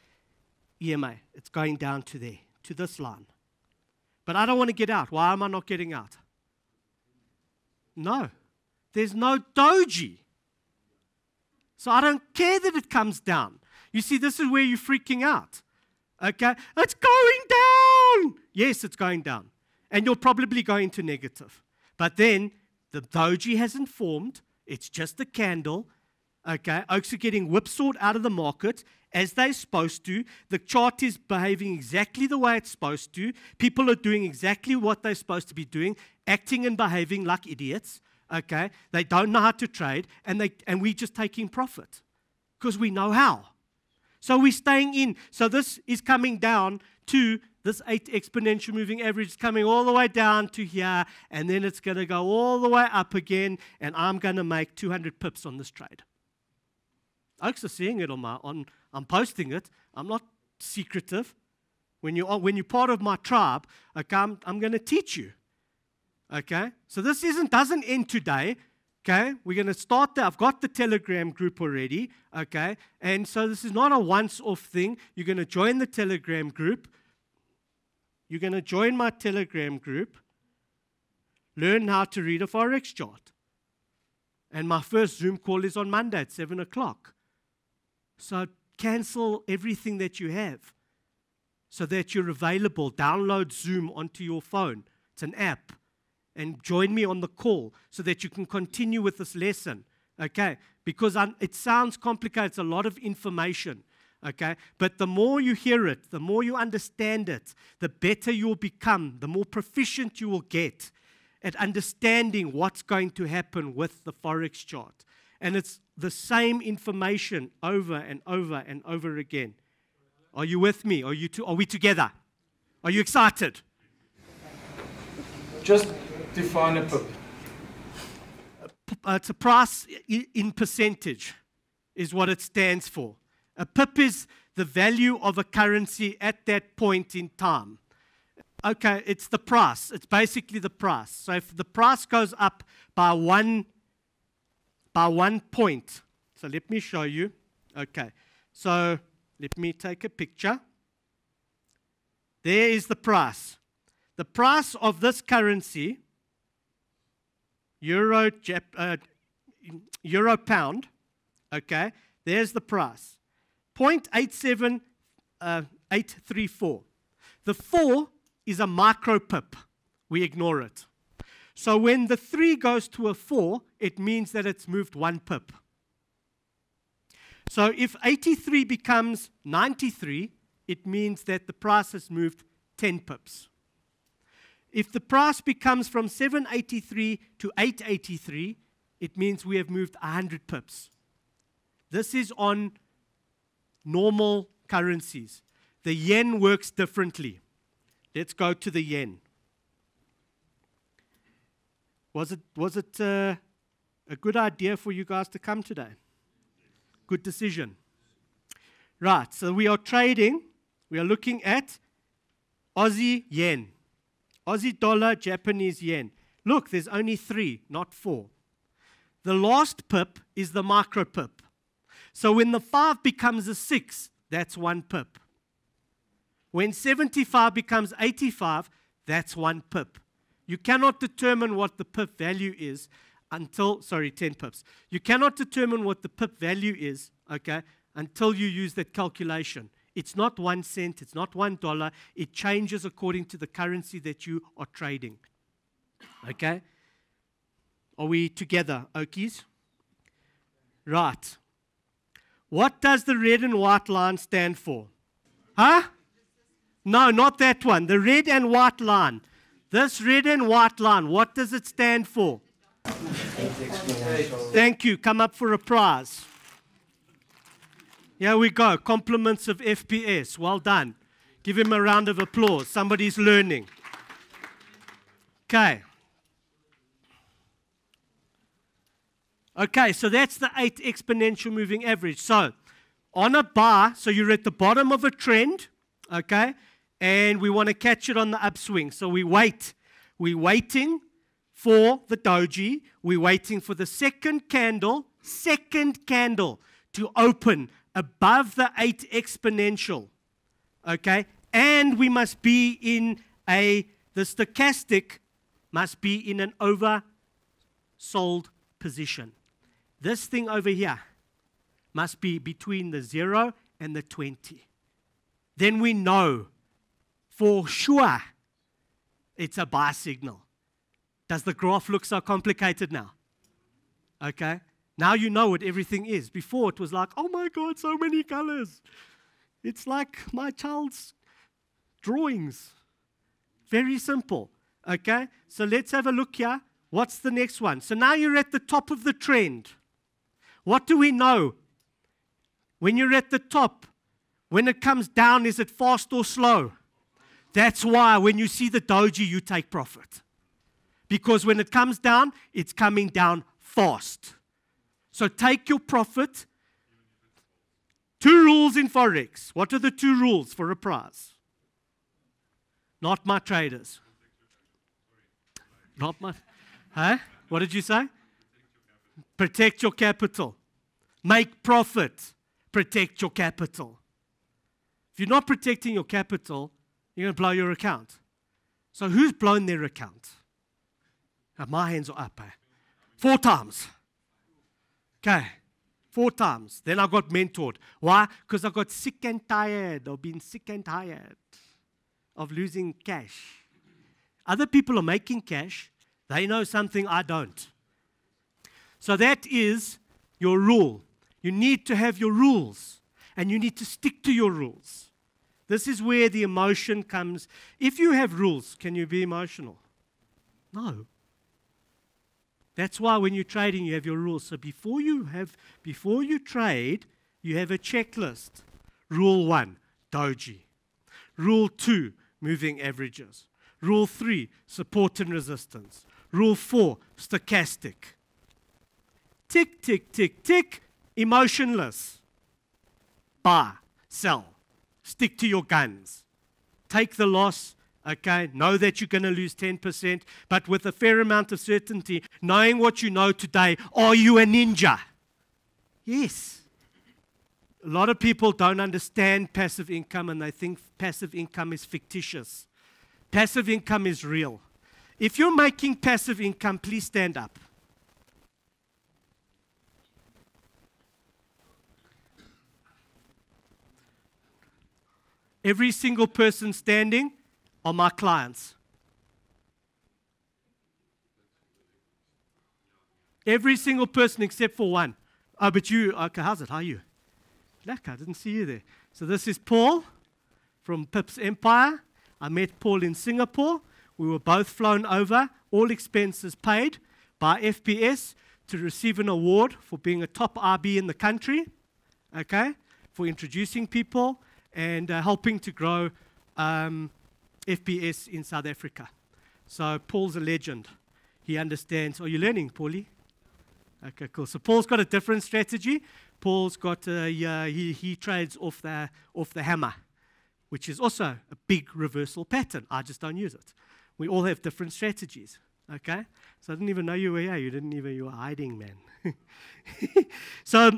EMA. It's going down to there, to this line. But I don't want to get out. Why am I not getting out? No. There's no doji. So I don't care that it comes down. You see, this is where you're freaking out. Okay? It's going down. Yes, it's going down. And you'll probably go into negative. But then the doji hasn't formed. It's just a candle. Okay? Oaks are getting whipsawed out of the market as they're supposed to. The chart is behaving exactly the way it's supposed to. People are doing exactly what they're supposed to be doing, acting and behaving like idiots. Okay? They don't know how to trade, and, they, and we're just taking profit because we know how. So we're staying in. So this is coming down to this 8 exponential moving average is coming all the way down to here, and then it's going to go all the way up again, and I'm going to make 200 pips on this trade. Oaks are seeing it on my, on, I'm posting it. I'm not secretive. When you're, when you're part of my tribe, okay, I'm, I'm going to teach you. Okay? So this isn't doesn't end today. Okay? We're going to start there. I've got the Telegram group already. Okay? And so this is not a once off thing. You're going to join the Telegram group. You're going to join my Telegram group. Learn how to read a Forex chart. And my first Zoom call is on Monday at 7 o'clock. So cancel everything that you have so that you're available. Download Zoom onto your phone, it's an app and join me on the call so that you can continue with this lesson. Okay? Because I'm, it sounds complicated, it's a lot of information. Okay? But the more you hear it, the more you understand it, the better you'll become, the more proficient you will get at understanding what's going to happen with the Forex chart. And it's the same information over and over and over again. Are you with me? Are, you to, are we together? Are you excited? Just define a pip? Uh, it's a price in percentage, is what it stands for. A pip is the value of a currency at that point in time. Okay, it's the price. It's basically the price. So if the price goes up by one by one point, so let me show you. Okay, so let me take a picture. There is the price. The price of this currency euro, Jap, uh, euro pound, okay, there's the price 0.87834. Uh, the 4 is a micro pip. We ignore it. So when the 3 goes to a 4, it means that it's moved one pip. So if 83 becomes 93, it means that the price has moved 10 pips. If the price becomes from 783 to 883, it means we have moved 100 pips. This is on normal currencies. The yen works differently. Let's go to the yen. Was it, was it uh, a good idea for you guys to come today? Good decision. Right, so we are trading, we are looking at Aussie yen. Aussie dollar, Japanese yen. Look, there's only three, not four. The last pip is the micro pip. So when the 5 becomes a 6, that's one pip. When 75 becomes 85, that's one pip. You cannot determine what the pip value is until, sorry, 10 pips. You cannot determine what the pip value is, okay, until you use that calculation. It's not one cent, it's not one dollar. It changes according to the currency that you are trading. Okay? Are we together, Okies? Right. What does the red and white line stand for? Huh? No, not that one. The red and white line. This red and white line, what does it stand for? Thank you. Come up for a prize. Here we go. Compliments of FBS. Well done. Give him a round of applause. Somebody's learning. Okay. Okay, so that's the eight exponential moving average. So on a bar, so you're at the bottom of a trend, okay, and we want to catch it on the upswing. So we wait. We're waiting for the doji. We're waiting for the second candle, second candle to open above the eight exponential, okay, and we must be in a, the stochastic must be in an oversold position. This thing over here must be between the 0 and the 20. Then we know for sure it's a buy signal. Does the graph look so complicated now? Okay. Now you know what everything is. Before it was like, oh my God, so many colors. It's like my child's drawings. Very simple. Okay. So let's have a look here. What's the next one? So now you're at the top of the trend. What do we know? When you're at the top, when it comes down, is it fast or slow? That's why when you see the doji, you take profit. Because when it comes down, it's coming down fast. So take your profit. Two rules in Forex. What are the two rules for a prize? Not my traders. Not my. Huh? What did you say? Protect your capital. Make profit. Protect your capital. If you're not protecting your capital, you're going to blow your account. So who's blown their account? Now, my hands are up. Eh? Four times. Okay. Four times. Then I got mentored. Why? Because I got sick and tired of being sick and tired of losing cash. Other people are making cash. They know something I don't. So that is your rule. You need to have your rules and you need to stick to your rules. This is where the emotion comes. If you have rules, can you be emotional? No. That's why when you're trading, you have your rules. So before you have, before you trade, you have a checklist. Rule one, doji. Rule two, moving averages. Rule three, support and resistance. Rule four, stochastic. Tick, tick, tick, tick, emotionless. Buy, sell, stick to your guns. Take the loss, okay? Know that you're going to lose 10%, but with a fair amount of certainty, knowing what you know today, are you a ninja? Yes. A lot of people don't understand passive income and they think passive income is fictitious. Passive income is real. If you're making passive income, please stand up. Every single person standing are my clients. Every single person except for one. Oh, but you, uh, okay, how's it? How are you? Lekker, I didn't see you there. So this is Paul from Pips Empire. I met Paul in Singapore. We were both flown over, all expenses paid by FBS to receive an award for being a top IB in the country, okay, for introducing people and uh, helping to grow um, FBS in South Africa. So Paul's a legend. He understands. Are you learning, Paulie? Okay, cool. So Paul's got a different strategy. Paul's got a, uh, he, he trades off the, off the hammer, which is also a big reversal pattern. I just don't use it. We all have different strategies. Okay? So I didn't even know you were here. You didn't even, you were hiding, man. so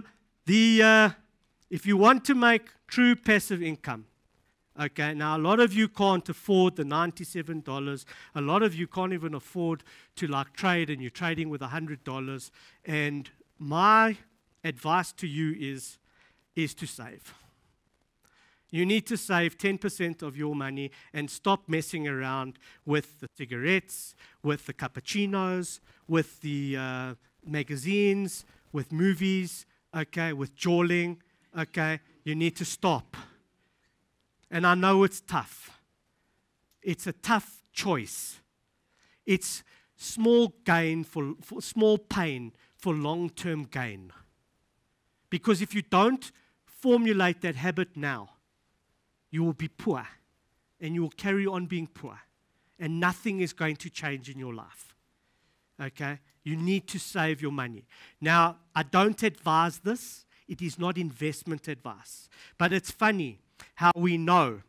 the, uh, if you want to make true passive income, Okay, now a lot of you can't afford the $97. A lot of you can't even afford to like trade and you're trading with $100. And my advice to you is, is to save. You need to save 10% of your money and stop messing around with the cigarettes, with the cappuccinos, with the uh, magazines, with movies, okay, with jawling, okay? You need to stop. And I know it's tough. It's a tough choice. It's small gain for, for small pain for long term gain. Because if you don't formulate that habit now, you will be poor and you will carry on being poor, and nothing is going to change in your life. Okay? You need to save your money. Now, I don't advise this, it is not investment advice. But it's funny how we know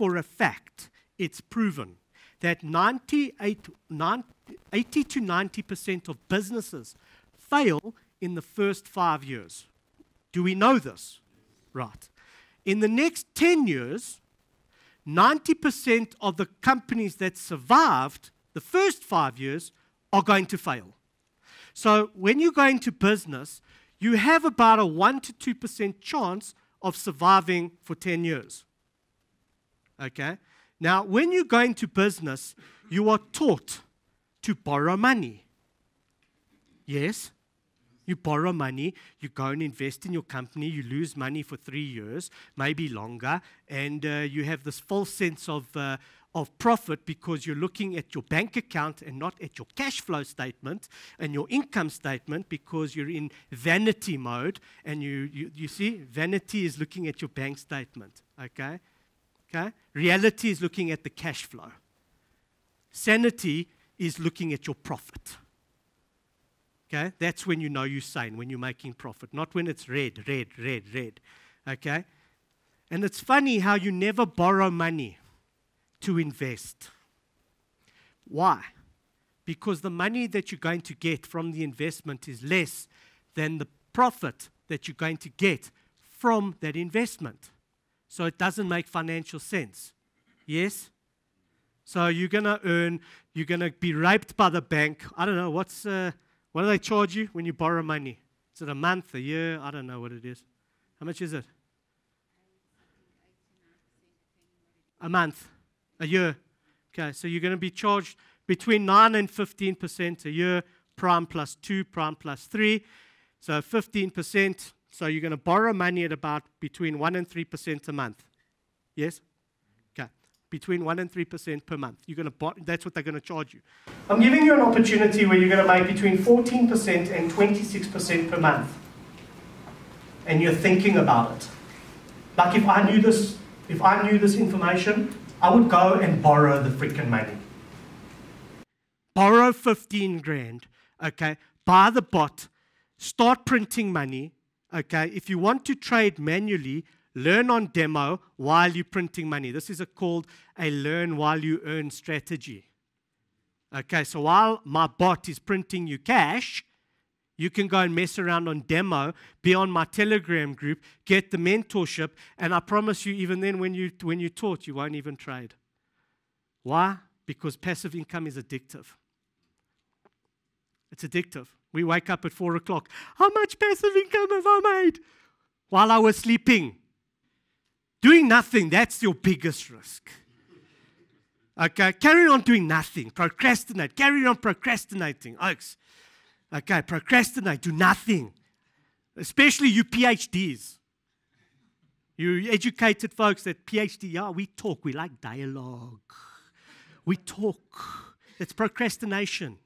for a fact, it's proven that 98, 90, 80 to 90% of businesses fail in the first five years. Do we know this? Right. In the next 10 years, 90% of the companies that survived the first five years are going to fail. So when you go into business, you have about a 1 to 2% chance of surviving for 10 years. Okay? Now, when you go into business, you are taught to borrow money. Yes? You borrow money, you go and invest in your company, you lose money for three years, maybe longer, and uh, you have this false sense of, uh, of profit because you're looking at your bank account and not at your cash flow statement and your income statement because you're in vanity mode. And you, you, you see, vanity is looking at your bank statement, okay? Okay? Reality is looking at the cash flow. Sanity is looking at your profit. Okay? That's when you know you're sane, when you're making profit, not when it's red, red, red, red. Okay? And it's funny how you never borrow money to invest. Why? Because the money that you're going to get from the investment is less than the profit that you're going to get from that investment. So it doesn't make financial sense. Yes? So you're going to earn, you're going to be raped by the bank. I don't know, what's. Uh, what do they charge you when you borrow money? Is it a month, a year? I don't know what it is. How much is it? A month, a year. Okay, so you're going to be charged between 9 and 15% a year, prime plus 2, prime plus 3. So 15%. So you're going to borrow money at about between 1 and 3% a month. Yes? Okay. Between 1 and 3% per month. You're going to that's what they're going to charge you. I'm giving you an opportunity where you're going to make between 14% and 26% per month. And you're thinking about it. Like if I knew this, if I knew this information, I would go and borrow the freaking money. Borrow 15 grand, okay? Buy the bot, start printing money, okay? If you want to trade manually, Learn on demo while you're printing money. This is a, called a learn while you earn strategy. Okay, so while my bot is printing you cash, you can go and mess around on demo, be on my Telegram group, get the mentorship, and I promise you, even then, when you when you taught, you won't even trade. Why? Because passive income is addictive. It's addictive. We wake up at four o'clock. How much passive income have I made? While I was sleeping. Doing nothing, that's your biggest risk. Okay, carry on doing nothing. Procrastinate. Carry on procrastinating. Oaks. Okay, procrastinate. Do nothing. Especially you PhDs. You educated folks that PhD, yeah, we talk. We like dialogue. We talk. It's procrastination.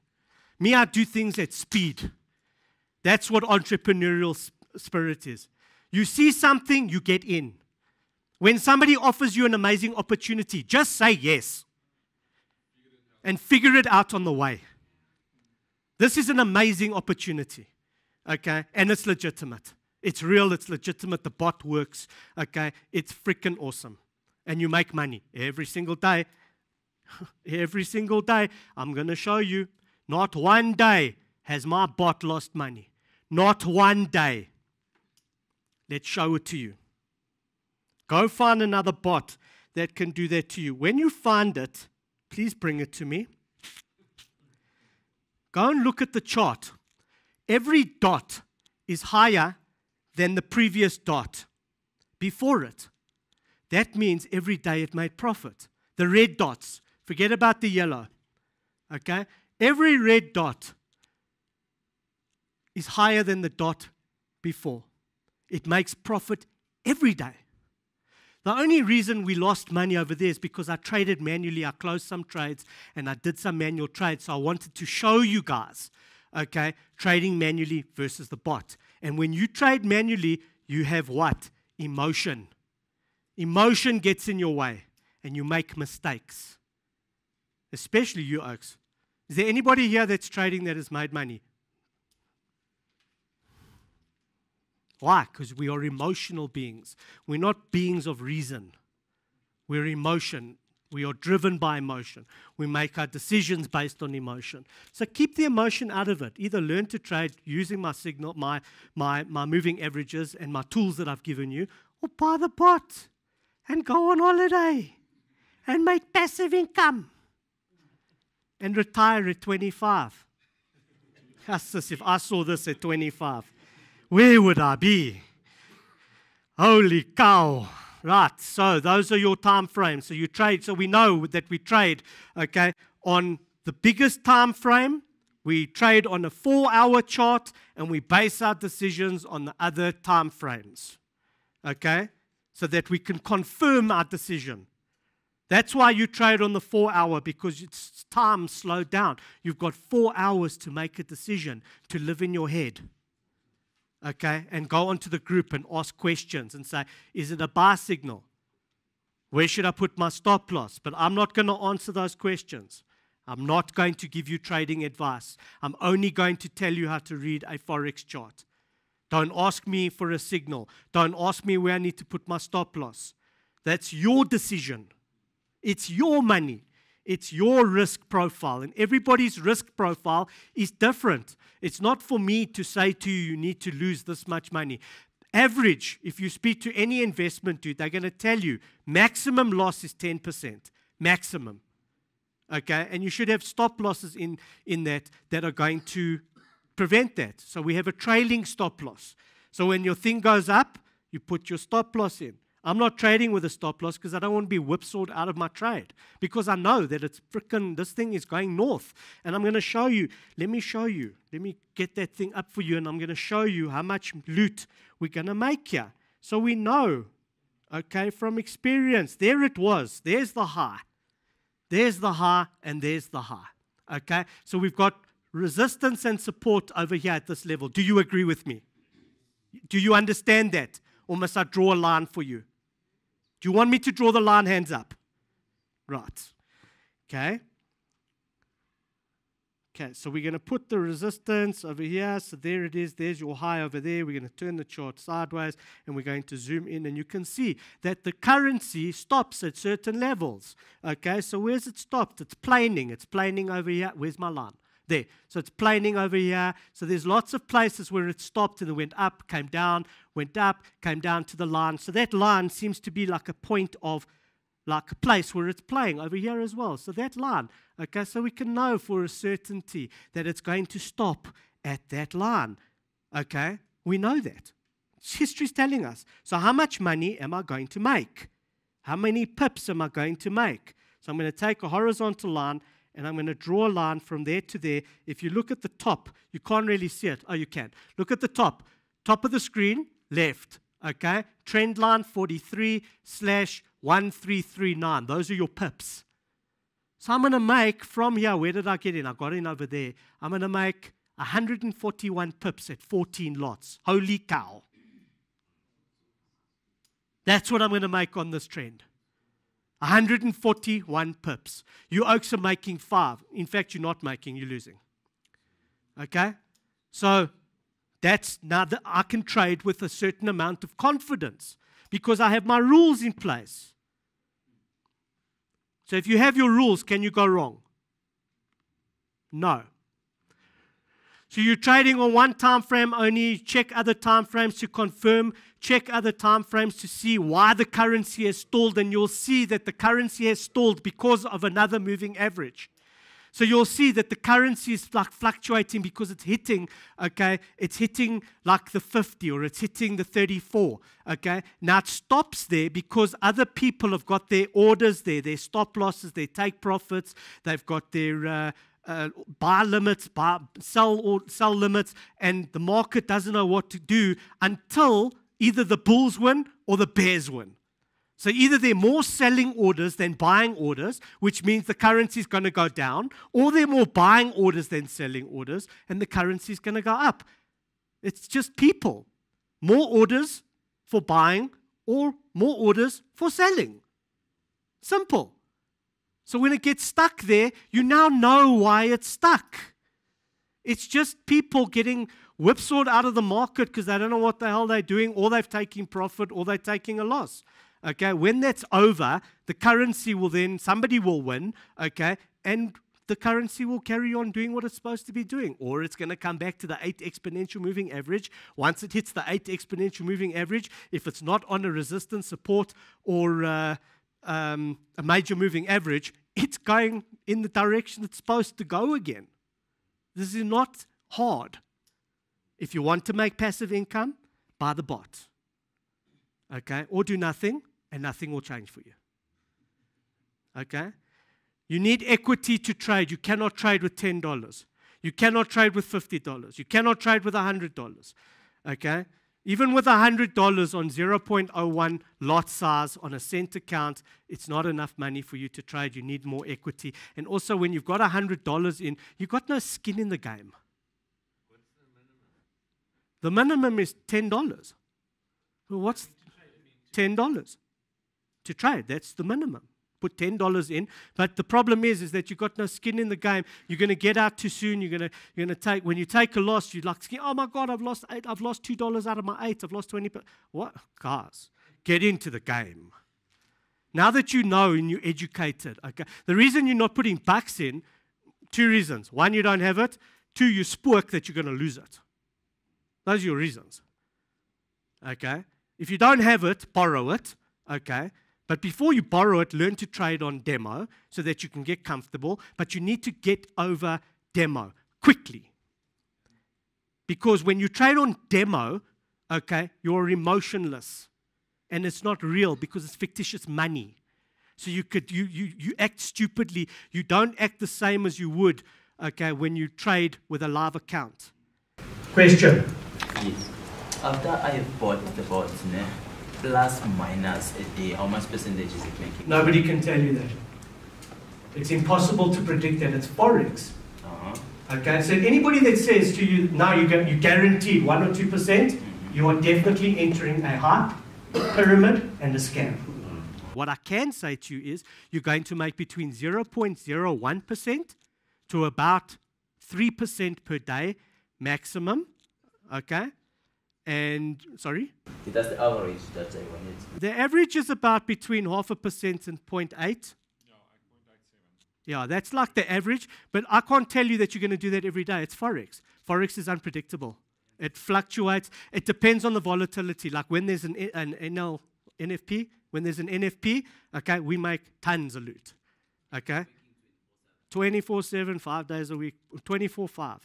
Me, I do things at speed. That's what entrepreneurial spirit is. You see something, you get in. When somebody offers you an amazing opportunity, just say yes and figure it out on the way. This is an amazing opportunity, okay? And it's legitimate. It's real, it's legitimate. The bot works, okay? It's freaking awesome. And you make money every single day. every single day. I'm going to show you. Not one day has my bot lost money. Not one day. Let's show it to you. Go find another bot that can do that to you. When you find it, please bring it to me. Go and look at the chart. Every dot is higher than the previous dot before it. That means every day it made profit. The red dots, forget about the yellow. Okay? Every red dot is higher than the dot before. It makes profit every day. The only reason we lost money over there is because I traded manually. I closed some trades and I did some manual trades. So I wanted to show you guys, Okay, trading manually versus the bot. And when you trade manually, you have what? Emotion. Emotion gets in your way and you make mistakes. Especially you, Oaks. Is there anybody here that's trading that has made money? Why? Because we are emotional beings. We're not beings of reason. We're emotion. We are driven by emotion. We make our decisions based on emotion. So keep the emotion out of it. Either learn to trade using my signal, my, my, my moving averages, and my tools that I've given you, or buy the bot and go on holiday and make passive income and retire at 25. That's as if I saw this at 25. Where would I be? Holy cow. Right, so those are your time frames. So you trade, so we know that we trade, okay, on the biggest time frame, we trade on a four hour chart, and we base our decisions on the other time frames, okay, so that we can confirm our decision. That's why you trade on the four hour because it's time slowed down. You've got four hours to make a decision, to live in your head okay, and go onto the group and ask questions and say, is it a buy signal? Where should I put my stop loss? But I'm not going to answer those questions. I'm not going to give you trading advice. I'm only going to tell you how to read a Forex chart. Don't ask me for a signal. Don't ask me where I need to put my stop loss. That's your decision. It's your money. It's your risk profile, and everybody's risk profile is different. It's not for me to say to you, you need to lose this much money. Average, if you speak to any investment dude, they're going to tell you maximum loss is 10%. Maximum. Okay? And you should have stop losses in, in that that are going to prevent that. So we have a trailing stop loss. So when your thing goes up, you put your stop loss in. I'm not trading with a stop loss because I don't want to be whipsawed out of my trade because I know that it's freaking, this thing is going north. And I'm going to show you. Let me show you. Let me get that thing up for you and I'm going to show you how much loot we're going to make here. So we know, okay, from experience. There it was. There's the high. There's the high and there's the high. Okay, so we've got resistance and support over here at this level. Do you agree with me? Do you understand that? Or must I draw a line for you? Do you want me to draw the line hands up? Right. Okay. Okay, so we're going to put the resistance over here. So there it is. There's your high over there. We're going to turn the chart sideways and we're going to zoom in. And you can see that the currency stops at certain levels. Okay, so where's it stopped? It's planing. It's planing over here. Where's my line? There. So it's planing over here. So there's lots of places where it stopped and it went up, came down, went up, came down to the line. So that line seems to be like a point of, like a place where it's playing over here as well. So that line, okay, so we can know for a certainty that it's going to stop at that line. Okay, we know that. History's telling us. So how much money am I going to make? How many pips am I going to make? So I'm going to take a horizontal line and I'm going to draw a line from there to there. If you look at the top, you can't really see it. Oh, you can. Look at the top. Top of the screen, left. Okay? Trend line 43 slash 1339. Those are your pips. So I'm going to make from here, where did I get in? I got in over there. I'm going to make 141 pips at 14 lots. Holy cow. That's what I'm going to make on this trend. 141 pips. You Oaks are making five. In fact, you're not making, you're losing. Okay? So that's now that I can trade with a certain amount of confidence because I have my rules in place. So if you have your rules, can you go wrong? No. So you're trading on one time frame only, check other time frames to confirm, check other time frames to see why the currency has stalled, and you'll see that the currency has stalled because of another moving average. So you'll see that the currency is like fluctuating because it's hitting, okay, it's hitting like the 50 or it's hitting the 34, okay. Now it stops there because other people have got their orders there, their stop losses, their take profits, they've got their uh, uh, buy limits, buy, sell or sell limits, and the market doesn't know what to do until either the bulls win or the bears win. So either there are more selling orders than buying orders, which means the currency is going to go down, or there are more buying orders than selling orders, and the currency is going to go up. It's just people. More orders for buying or more orders for selling. Simple. So when it gets stuck there, you now know why it's stuck. It's just people getting whipsawed out of the market because they don't know what the hell they're doing, or they've taken profit, or they're taking a loss. Okay, when that's over, the currency will then, somebody will win, okay, and the currency will carry on doing what it's supposed to be doing, or it's going to come back to the 8 exponential moving average. Once it hits the 8 exponential moving average, if it's not on a resistance support or uh, um, a major moving average, it's going in the direction it's supposed to go again. This is not hard. If you want to make passive income, buy the bot. Okay? Or do nothing, and nothing will change for you. Okay? You need equity to trade. You cannot trade with $10. You cannot trade with $50. You cannot trade with $100. Okay? Even with $100 on 0.01 lot size on a cent account, it's not enough money for you to trade. You need more equity. And also, when you've got $100 in, you've got no skin in the game. The minimum is $10. Well, what's $10 to trade? That's the minimum put $10 in. But the problem is, is that you've got no skin in the game. You're going to get out too soon. You're going to, you're going to take, when you take a loss, you're like, oh my God, I've lost eight. I've lost $2 out of my eight. I've lost 20. What? Guys, get into the game. Now that you know and you're educated, okay. The reason you're not putting bucks in, two reasons. One, you don't have it. Two, you spook that you're going to lose it. Those are your reasons. Okay? If you don't have it, borrow it. Okay? But before you borrow it, learn to trade on demo so that you can get comfortable. But you need to get over demo quickly. Because when you trade on demo, okay, you're emotionless. And it's not real because it's fictitious money. So you could you you you act stupidly. You don't act the same as you would, okay, when you trade with a live account. Question. Yes. After I have bought the bots, plus minus a day, how much percentage is it making? Nobody can tell you that. It's impossible to predict that. It's forex. Uh-huh. Okay, so anybody that says to you, now you you guaranteed one or two percent, mm-hmm. you are definitely entering a hype, pyramid, and a scam. What I can say to you is you're going to make between 0.01% to about 3% per day maximum. Okay? And sorry? That's the average that I wanted. The average is about between half a percent and 0.8. Yeah, that's like the average, but I can't tell you that you're going to do that every day. It's Forex. Forex is unpredictable. It fluctuates. It depends on the volatility. Like when there's an, an NL, NFP, when there's an NFP, okay, we make tons of loot. Okay? 24 7, five days a week, 24 5.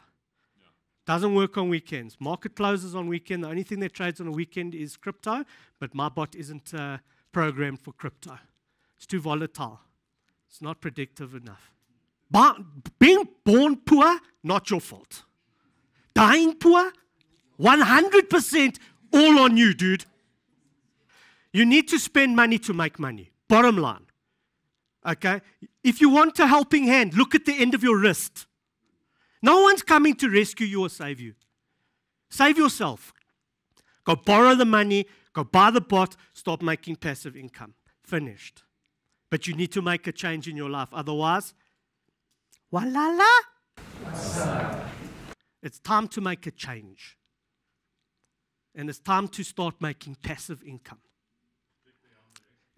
Doesn't work on weekends. Market closes on weekend. The only thing that trades on a weekend is crypto, but my bot isn't uh, programmed for crypto. It's too volatile. It's not predictive enough. But being born poor, not your fault. Dying poor, 100% all on you, dude. You need to spend money to make money. Bottom line. Okay? If you want a helping hand, look at the end of your wrist. No one's coming to rescue you or save you. Save yourself. Go borrow the money, go buy the bot, stop making passive income. Finished. But you need to make a change in your life. Otherwise, walala. It's time to make a change. And it's time to start making passive income.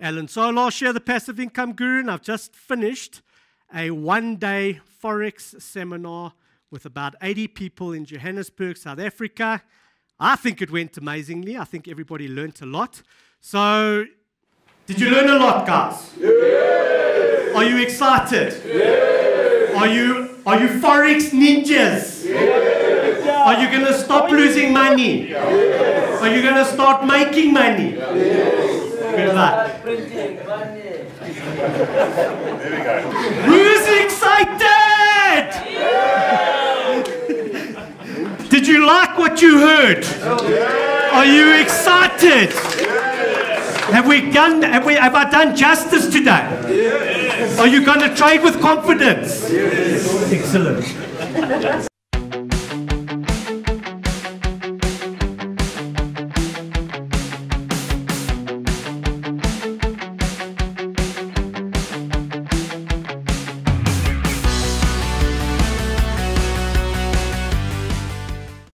Alan, so last year, the passive income guru, and I've just finished a one day Forex seminar with about 80 people in Johannesburg, South Africa. I think it went amazingly. I think everybody learnt a lot. So, did you learn a lot, guys? Yes. Are you excited? Yes. Are you are you forex ninjas? Yes. Are you going to stop losing money? Yes. Are you going to start making money? Yes. Good luck. there we go. Who's excited? Did you like what you heard? Are you excited? Have we done, have, we, have I done justice today? Are you going to trade with confidence? Excellent.